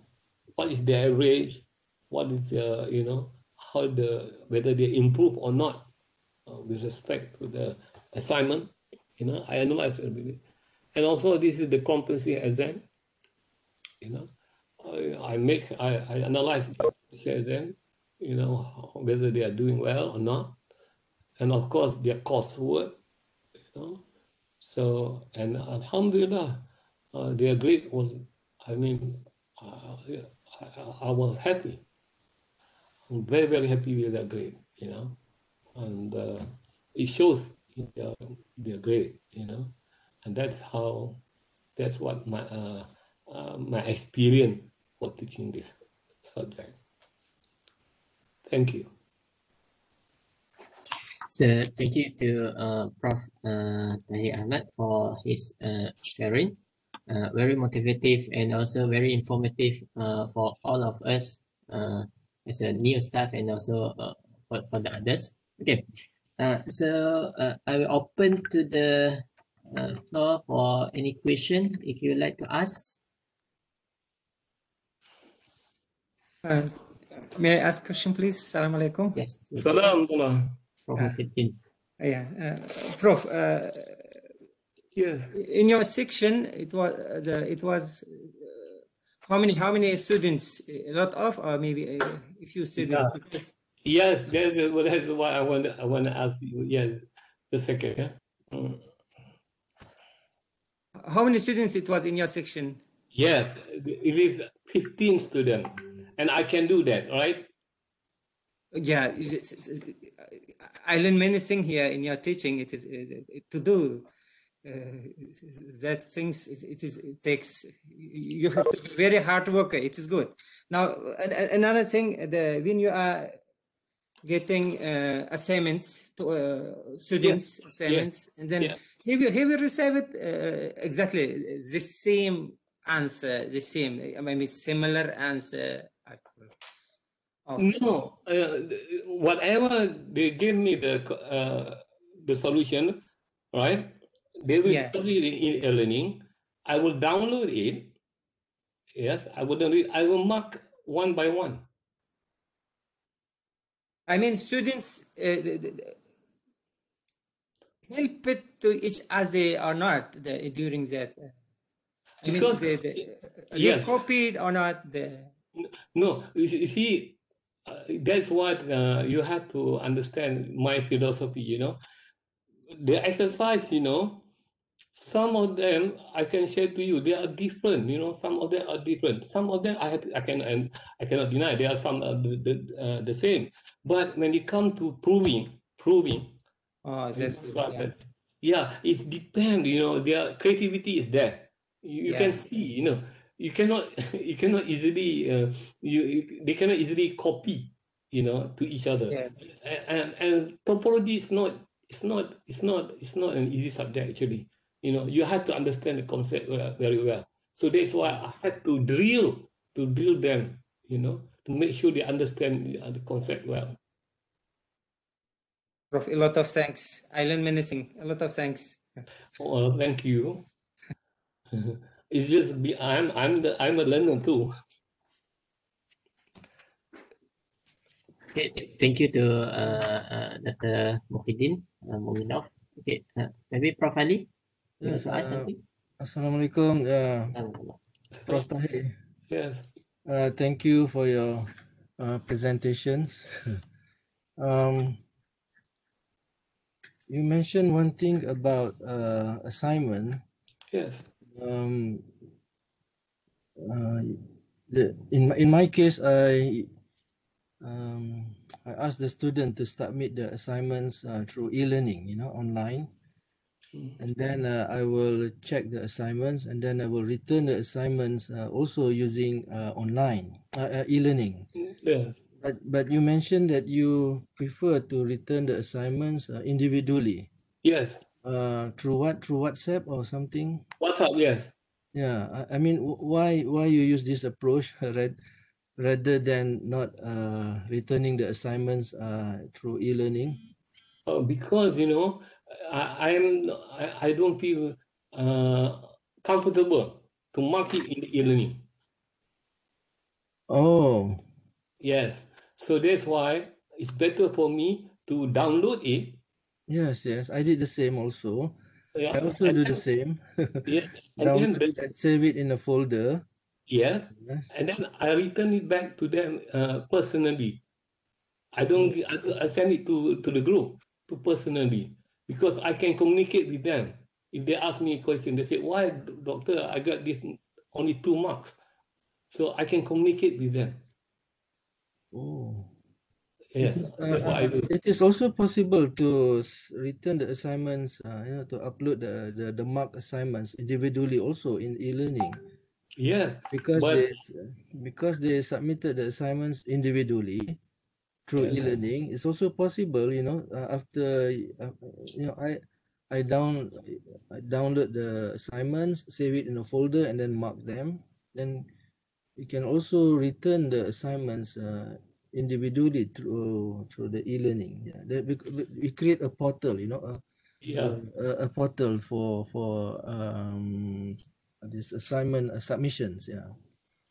what is their average, what is the, you know, how the, whether they improve or not uh, with respect to the assignment, you know, I analyze everything. And also this is the competency exam, you know, I, I make, I, I analyze the exam, you know, whether they are doing well or not. And of course, their coursework, you know, So, and Alhamdulillah, uh, their grade was, I mean, uh, I, I was happy. I'm very, very happy with that grade, you know, and uh, it shows their, their grade, you know, and that's how, that's what my, uh, uh, my experience for teaching this subject. Thank you. So thank you to uh, Prof. Uh, Tahir Ahmad for his uh, sharing. Uh, very motivative and also very informative uh, for all of us uh, as a new staff and also uh, for, for the others. Okay, uh, so uh, I will open to the uh, floor for any question if you would like to ask. Uh, may I ask a question, please? Assalamu alaikum. Yes, yes. Salam, salam. Prof. Ah. Yeah, uh, Prof. Uh, Yes. in your section, it was uh, the it was uh, how many how many students? A lot of, or maybe a, a few students? Yeah. Yes, that's, well, that's why I want, I want to ask you, yes, the second, yeah? Mm. How many students it was in your section? Yes, it is 15 students, and I can do that, right? Yeah, is it- is it- I learn many things here in your teaching. It is to do uh, that things. It, is it takes you have to be very hard worker. It is good. Now an- an- another thing, the when you are getting uh, assignments to uh, students assignments, and then yeah. he will he will receive it uh, exactly the same answer, the same. I mean similar answer. No, uh, whatever they give me the uh, the solution, right? They will Yeah. put it in, in e-learning. I will download it. Yes, I will download it. I will mark one by one. I mean, students uh, help it to each other or not the, during that. uh, I Because- the, the, uh, yes. they copied or not. The, No, you see- you see, uh, that's what uh, you have to understand my philosophy, you know. The exercise, you know, some of them I can share to you, they are different, you know, some of them are different. Some of them I have, I can, and I cannot deny, there are some uh, the, the, uh, the same. But when it comes to proving, proving, oh, that's good. Yeah. yeah, it depends, you know, their creativity is there. You, you can see, you know, you cannot, you cannot easily, uh, you, you they cannot easily copy, you know, to each other. Yes. And, and and topology is not, it's not, it's not, it's not an easy subject actually. You know, you have to understand the concept very well. So that's why I had to drill, to drill them, you know, to make sure they understand the, uh, concept well. Prof, a lot of thanks. I learned many things. A lot of thanks. Well, thank you. It's just be I'm I'm the I'm a learner too. Okay, thank you to uh, uh, Dr. Muhyiddin uh, Muminov. Okay, uh, maybe Prof. Ali, you Yes, want uh, something? Assalamualaikum, uh, Prof. Tahir. Yes. Uh, thank you for your uh, presentations. um, you mentioned one thing about uh, assignment. Yes. Um, uh, the, in my, in my case, I um, I asked the student to submit the assignments uh, through e-learning, you know, online. Mm. and then uh, I will check the assignments and then I will return the assignments uh, also using uh, online uh, uh, e-learning. Yes. But but you mentioned that you prefer to return the assignments uh, individually. Yes. Uh, through what? Through WhatsApp or something? What's up? Yes. Yeah. I, I mean, why why you use this approach rather rather than not uh, returning the assignments uh, through e-learning? Uh, because you know, I I'm I, I don't feel uh, comfortable to mark it in the e-learning. Oh. Yes. So that's why it's better for me to download it. Yes, yes, I did the same also. Yeah. I also and do the same. Yeah. And then the, save it in a folder. yes. Yes. and then I return it back to them uh, personally. I don't I, don't- I send it to to the group to personally because I can communicate with them. If they ask me a question, they say, "Why, doctor? I got this only two marks," so I can communicate with them. Oh. Yes, It is, uh, what I do. it is also possible to return the assignments, uh, you know, to upload the, the, the mark assignments individually also in e-learning Yes, because but they because they submitted the assignments individually through Yes. e-learning. It's also possible, you know, uh, after uh, you know, I I down I download the assignments, save it in a folder, and then mark them. Then you can also return the assignments uh, individually through through the e-learning. Yeah, that we we create a portal, you know, a, yeah, a, a portal for for um this assignment uh, submissions. Yeah.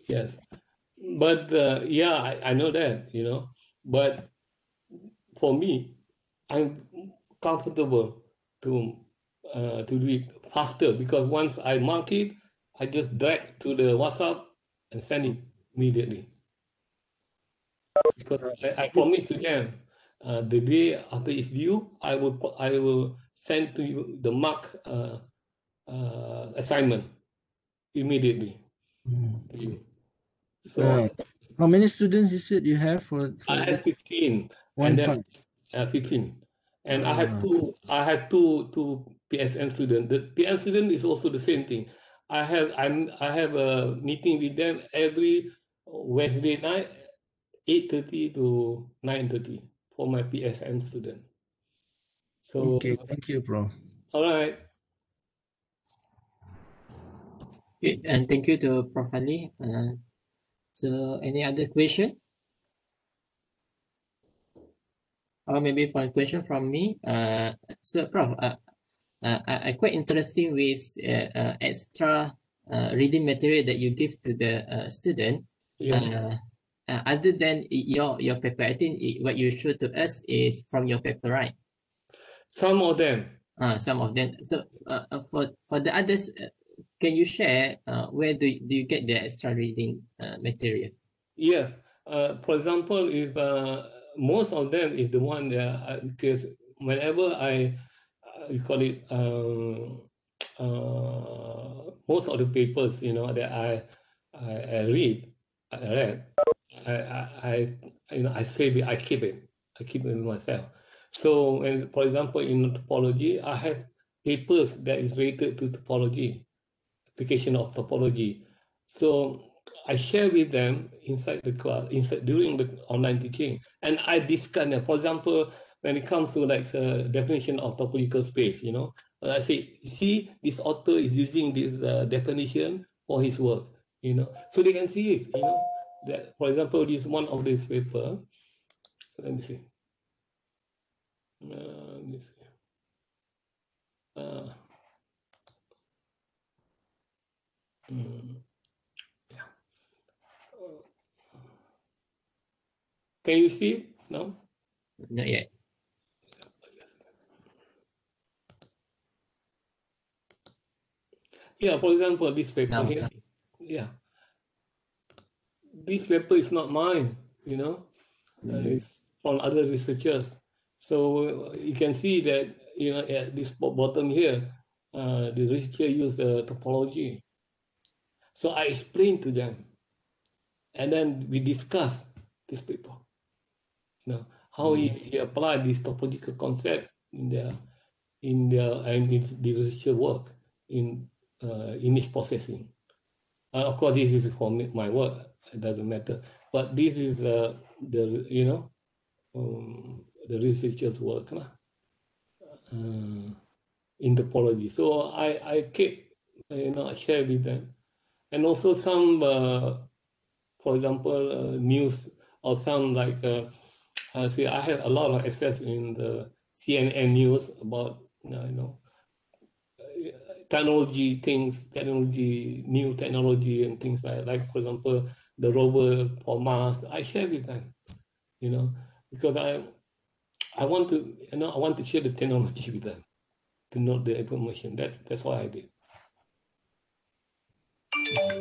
yes, but uh, yeah, I, I know that you know, but for me, I'm comfortable to uh, to do it faster because once I mark it, I just drag to the WhatsApp and send it immediately. Because I, I promised to them uh, the day after it's due, I will I will send to you the mark uh, uh, assignment immediately Mm. to you. So Uh, how many students you said you have for, for I had this? 15 one and then five? uh, 15 and I had Ah. two I had two two PSM students. The PSM student is also the same thing. I have I'm I have a meeting with them every Wednesday night, 8:30 to 9:30 for my PSM student. So Okay, thank you, bro. all right. Okay, and thank you to Prof. Ali. Uh, so any other question? Or maybe one question from me. Uh, so Prof, uh, uh, I, I quite interesting with uh, uh, extra uh, reading material that you give to the uh, student. Yeah. Uh, uh, other than your your paper, I think what you showed to us is from your paper, right? Some of them. Uh, some of them. So for for the others, uh, can you share uh, where do you, do you get the extra reading uh, material? Yes. Uh, for example, if uh, most of them is the one that because whenever I, uh, you call it, um, uh, most of the papers, you know, that I, I, I read, I read, I, I, I, you know, I save it, I keep it, I keep it myself. So, and for example, in topology, I have papers that is related to topology, application of topology. So I share with them inside the class, inside during the online teaching, and I discuss them. For example, when it comes to like the definition of topological space, you know, uh, I say, see, this author is using this uh, definition for his work, you know, so they can see it, you know, that for example, this one of this paper. Let me see. Uh, let me see. Uh, hmm. Can you see it? No? Not yet. Yeah, for example, this paper Now, here. Yeah. This paper is not mine, you know, uh, it's from other researchers. So uh, you can see that, you know, at this bo- bottom here, uh, the researcher used uh, topology. So I explained to them, and then we discussed this paper. You know, how he, he applied this topological concept in their in their and in the researcher work in uh, image processing. Of course, this is for my work. It doesn't matter. But this is uh, the you know um, the researcher's work uh, in topology. So I I keep you know I share with them, and also some uh, for example uh, news or some like uh, see I have a lot of access in the CNN news about you know, technology things, technology, new technology and things like like for example the rover for Mars. I share with them, you know, because I I want to you know I want to share the technology with them to know the information. That's that's what I did.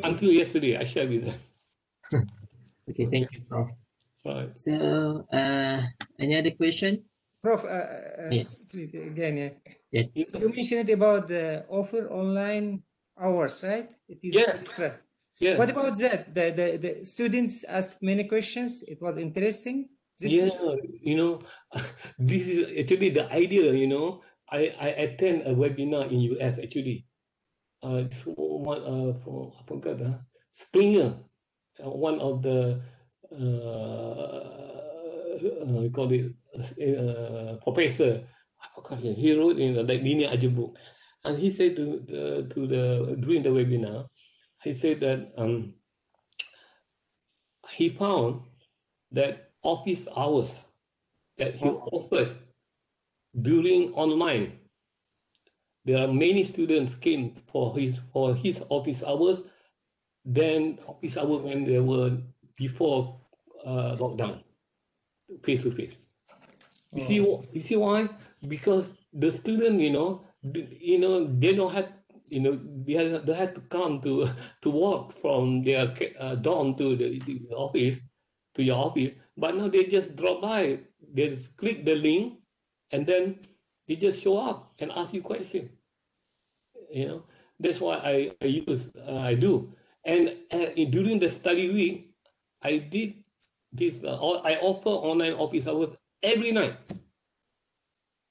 Until yesterday, I shared with them. Okay, thank you, Prof. Right. So, uh, any other question? Prof, uh, uh, Yes. please again, yeah. Yes. You mentioned about the offer online hours, right? It is Yes. extra. Yeah. What about that? The, the the students asked many questions. It was interesting. This yeah, is you know, this is actually the idea, you know. I, I attend a webinar in US actually. Uh, it's one uh, from, I forgot, uh, Springer, uh, one of the, uh, uh, we call it, uh, professor, I forgot, his- he wrote in the like linear algebra book. And he said to the, to the, during the webinar, he said that um, he found that office hours that he offered during online. There are many students came for his for his office hours than office hours when they were before uh, lockdown, face to face. You see, you see why? Because the student, you know, you know, they don't have, you know, they have, they have to come to to walk from their uh, dorm to the, the office, to your office. But now they just drop by, they just click the link, and then they just show up and ask you question. You know, that's why I, I use uh, I do. And uh, in- during the study week, I did this. Uh, all- I offer online office hours every night.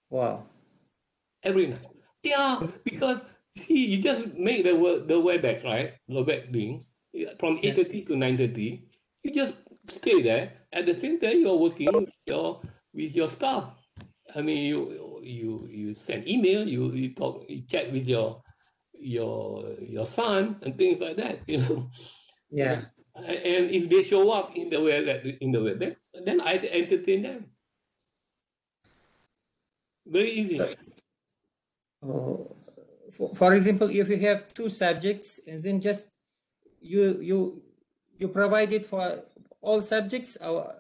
wow. every night. Yeah, because see, you just make the the Webex, right? The link yeah, from Yeah. eight thirty to nine thirty. You just stay there. At the same time, you're working with your with your staff. I mean, you you you send email, you you talk, you chat with your your your son and things like that. You know, Yeah. and if they show up in the way that in the Webex, then I entertain them. Very easy. So- Oh, for, for example, if you have two subjects and then just you you you provide it for all subjects or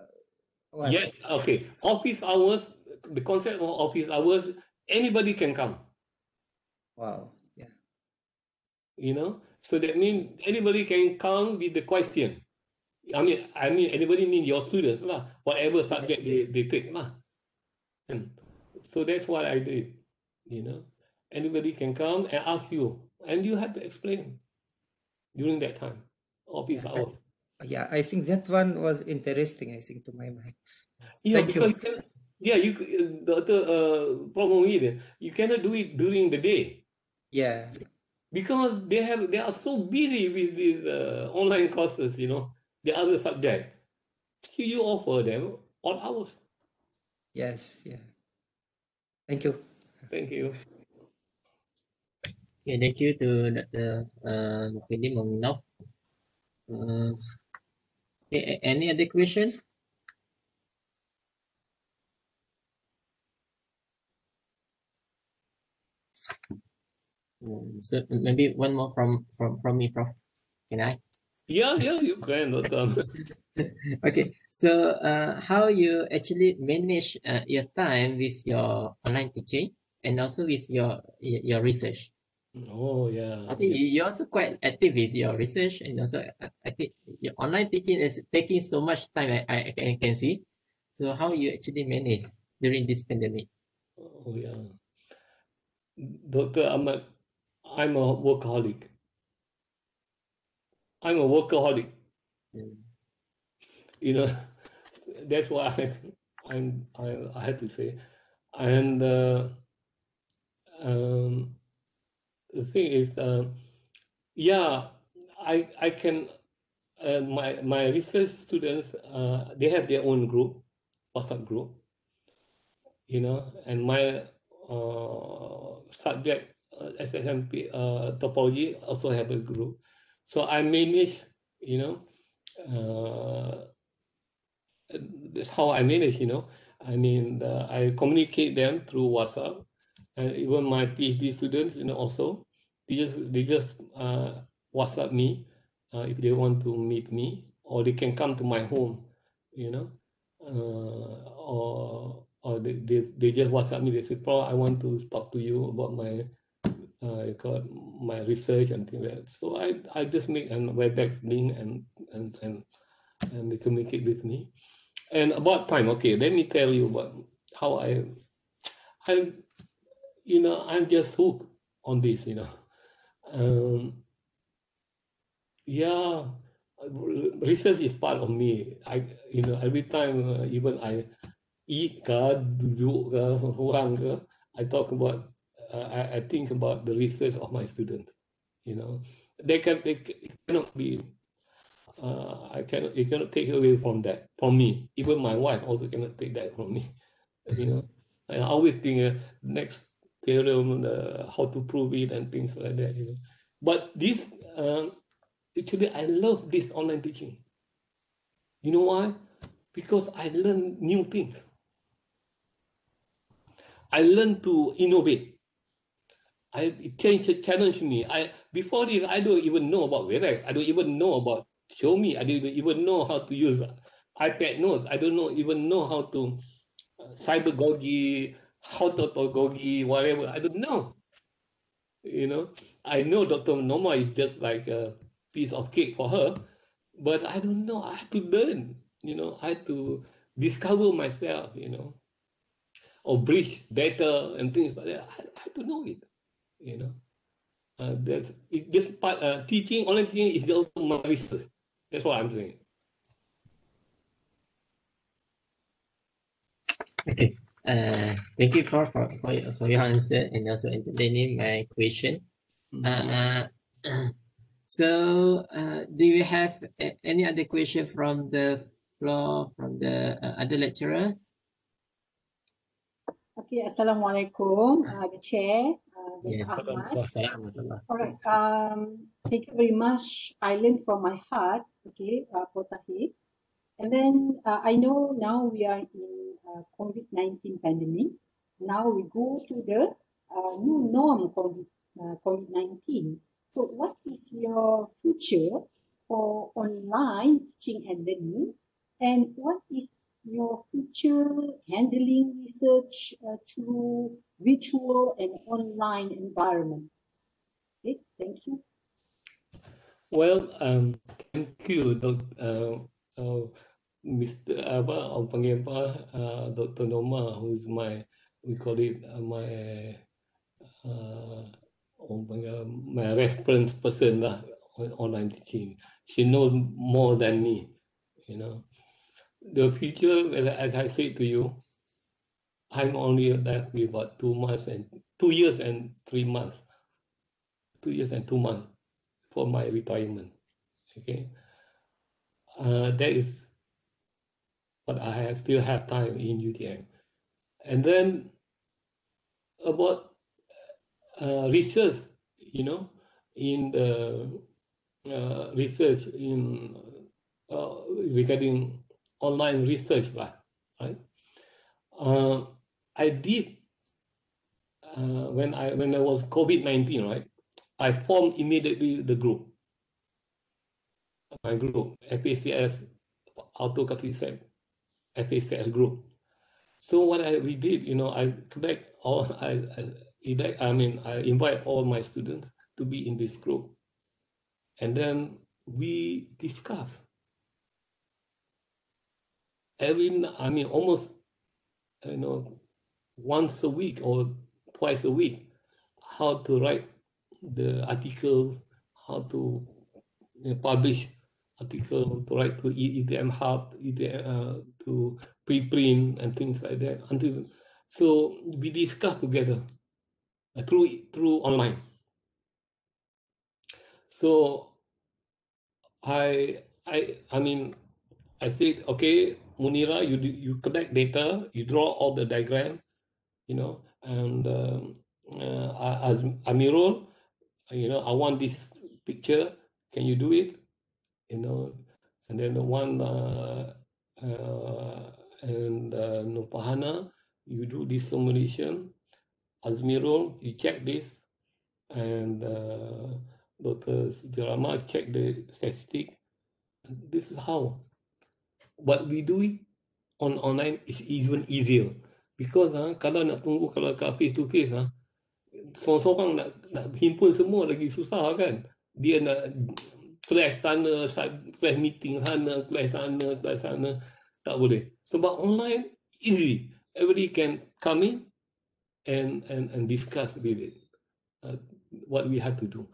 what? Yes, okay. Office hours, the concept of office hours, anybody can come, Wow. You know? So that means anybody can come with the question. I mean, I mean, anybody mean your students lah, whatever subject they, they take lah. And so that's what I did, you know? Anybody can come and ask you, and you have to explain during that time, office Yeah, hours. Yeah, I think that one was interesting, I think, to my mind. Yeah, Thank because you. you can, yeah, you c- the other uh, problem with it, you cannot do it during the day. Yeah. Because they have they are so busy with these uh, online courses, you know, the other subject. You, you offer them on hours. Yes. Yeah. Thank you. Thank you. Okay, thank you to Dr. Uh, Mukhidin Mominov. Uh, okay, any other questions? So maybe one more from from from me, Prof. Can I? Yeah, yeah, you can. Okay, so uh, how you actually manage uh, your time with your online teaching and also with your your research? Oh yeah. I think you- you're also quite active with your research and also uh, I think your online teaching is taking so much time I, I, can, can see. So how you actually manage during this pandemic? Oh yeah. Doctor Ahmad, I'm a workaholic. I'm a workaholic. Mm. You know, that's what I, I'm. I, I had to say, and uh, um, the thing is, uh, yeah, I I can. Uh, my my research students, uh, they have their own group, WhatsApp group. You know, and my uh, subject SSMP uh, topology also have a group. So I manage, you know, uh, that's how I manage, you know. I mean, uh, I communicate them through WhatsApp, and even my PhD students, you know, also they just they just uh, WhatsApp me uh, if they want to meet me, or they can come to my home, you know, uh, or or they, they, they just WhatsApp me. They say, "Paul, I want to talk to you about my uh, call my research and things like that." So I I just make an WebEx link and and and and they communicate with me. And about time, okay, let me tell you about how I, I, you know, I'm just hooked on this, you know. Um, yeah, research is part of me. I, you know, every time uh, even I eat ke, duduk ke, seorang ke, I talk about, I, I think about the research of my students. You know, they can, they cannot be uh, I cannot, you cannot take away from that, from me. Even my wife also cannot take that from me. You know, I always think uh, next theorem, the, how to prove it and things like that. You know, but this um, actually I love this online teaching. You know why? Because I learn new things. I learn to innovate. I it changed, challenge me. I before this, I don't even know about Webex. I don't even know about show me. I didn't even know how to use iPad notes. I don't know even know how to uh, cybergogy, heutagogy, whatever. I don't know. You know, I know Dr. Norma is just like a piece of cake for her, but I don't know. I have to learn. You know, I have to discover myself. You know, or bridge data and things like that. I, I to know it. You know. Uh, that's it just part uh, teaching online teaching is also my research that's what I'm saying. Okay. Uh, thank you for, for, for, your, for your answer and also entertaining my question. Uh, uh, so, uh, do you have a- any other question from the floor from the uh, other lecturer? Okay, Assalamualaikum, uh, the chair, Dr. Yes. Ahmad. Assalamualaikum. All right, um, thank you very much. I learned from my heart, okay, uh, Prof Tahir. And then uh, I know now we are in uh, COVID-19 pandemic. Now we go to the uh, new norm COVID, uh, COVID-19. So what is your future for online teaching and learning? And what is your future handling research uh, through virtual and online environment? Okay, thank you. Well, um, thank you, Dr. Uh, uh, Mr. apa, orang panggil uh, Dr. Norma, who's my, we call it uh, my, uh, my reference person lah on online teaching. She knows more than me, you know. The future, as I said to you, I'm only left with about two months and two years and three months, two years and two months for my retirement. Okay, uh, that is but I have, still have time in UTM. And then about uh, research, you know, in the uh, research in uh, regarding online research, right? right? Uh, I did uh, when I when I was COVID nineteen, right? I formed immediately the group, my group, FACS Auto Set FACS group. So what I we did, you know, I collect all I, I I mean I invite all my students to be in this group. And then we discuss every I mean almost you know once a week or twice a week how to write the article, how to know, publish article, to write to ETM Hub, ETM, uh, to preprint and things like that. Until so we discuss together uh, through through online. So I I I mean I said okay Munira you you collect data you draw all the diagram you know and um, uh, as Amirul you know I want this picture. Can you do it? You know and then the one uh, uh, and uh, Nupahana you do this simulation. As Azmirul you check this. And uh, Dr. Sidirama check the statistic. This is how. What we do on online is even easier because ah kalau nak tunggu kalau kat face to face ah seorang-seorang nak nak himpun semua lagi susah kan dia nak clash sana sa- clash meeting sana clash sana clash sana tak boleh sebab online easy everybody can come in and and, and discuss with it uh, what we have to do.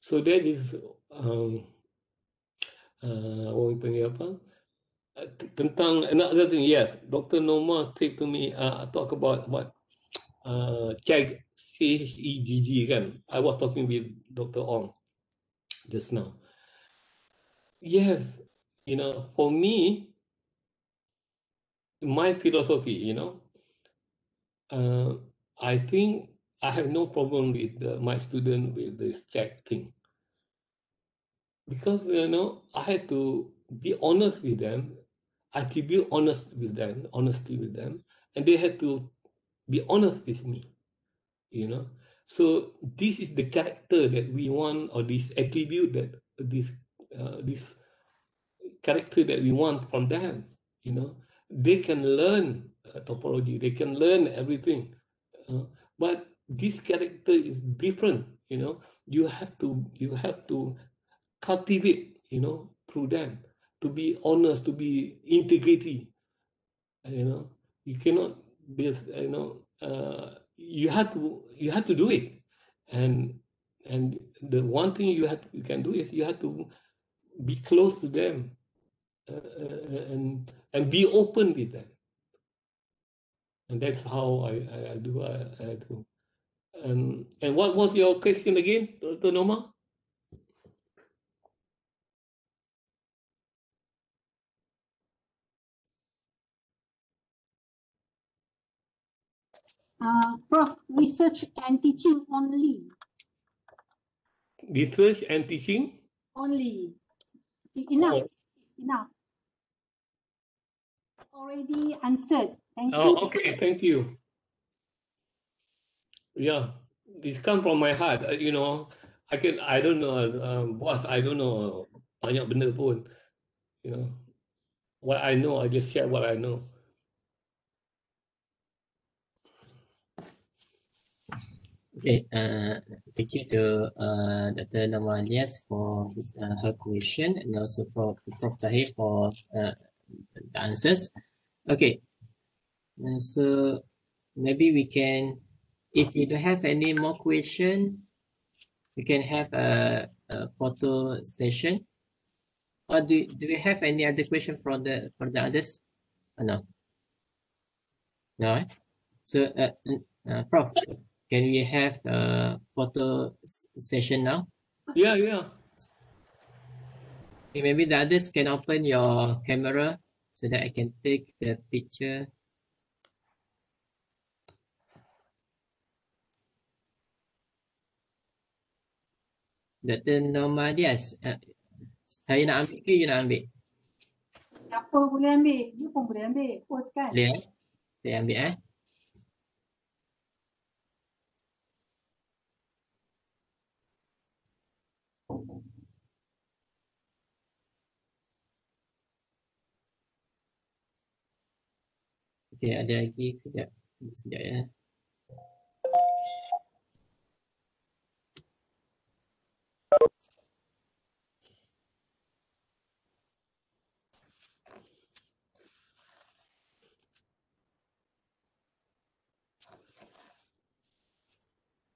So that is um, uh, orang panggil apa? Uh, tentang another thing, yes, Dr. Norma said to me, uh, talk about what uh, check CHEGG kan. I was talking with Dr. Ong just now. Yes, you know, for me, my philosophy, you know, uh, I think I have no problem with my student with this Chegg thing. Because, you know, I had to be honest with them. I had to be honest with them, honesty with them, and they had to be honest with me, you know. So this is the character that we want, or this attribute that this uh, this character that we want from them, you know. They can learn uh, topology, they can learn everything, uh, but this character is different, you know. You have to you have to cultivate, you know, through them to be honest, to be integrity, you know. You cannot be, you know, uh, you have to you have to do it, and and the one thing you have you can do is you have to be close to them, uh, uh, and and be open with them, and that's how I I, I do I, I do. And and what was your question again, Dr. Norma? Uh, Prof, research and teaching only, Research and teaching. only. Enough, Oh. enough. Already answered. Thank you. Oh, okay, thank you. Yeah, this comes from my heart. uh, You know, I can, I don't know, um, boss, I don't know banyak benda pun. You know, what I know, I just share what I know. Okay, uh, thank you to uh, Dr. Norma Alias for his, uh, her question and also for Prof. Tahir for uh, the answers. Okay, uh, so maybe we can, if you don't have any more question, we can have a, a photo session. Or do, do we have any other question from the for the others? Or no? No. eh? So, uh, uh, Prof, can we have a photo session now? Yeah, yeah. Okay, maybe the others can open your camera so that I can take the picture. Dr. Norma Diaz, uh, saya nak ambil ke you nak ambil? Siapa boleh ambil? You pun boleh ambil. Post kan? Boleh eh? Saya ambil eh. Okey, ada lagi kejap. Sekejap ya.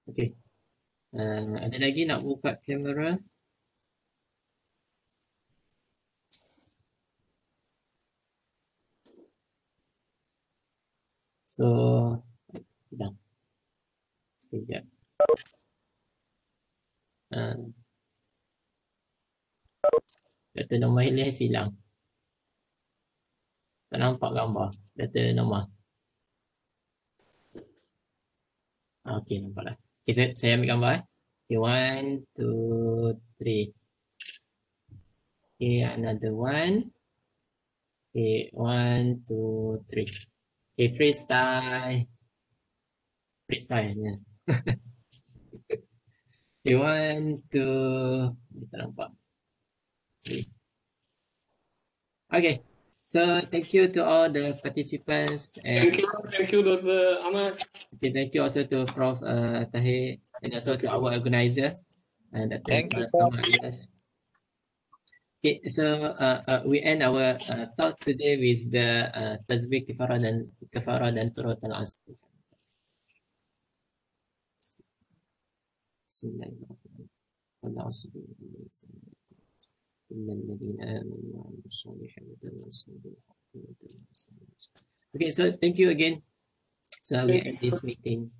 Okey. Uh, ada lagi nak buka kamera? So, sedang. Sekejap. Uh, Data nombor Ilyas hilang. Tak nampak gambar. Data nombor. Ah, Okey, nampak dah. Okay, saya, saya ambil gambar eh. Okay, one, two, three. Okay, another one. Okay, one, two, three. Okay, freestyle. Freestyle, ya. okay, one, two. Ni nampak. Okay. Okay, so thank you to all the participants and Thank you, thank you, Dr. Ahmad. Okay, thank you also to Prof. Uh, Tahir and also to our organizer. And uh, Thank you, Prof. Prof. Okay, so uh, uh, we end our uh, talk today with the uh, tasbih kafara dan kafara dan turut al asr. Okay, so thank you again. So we end this meeting.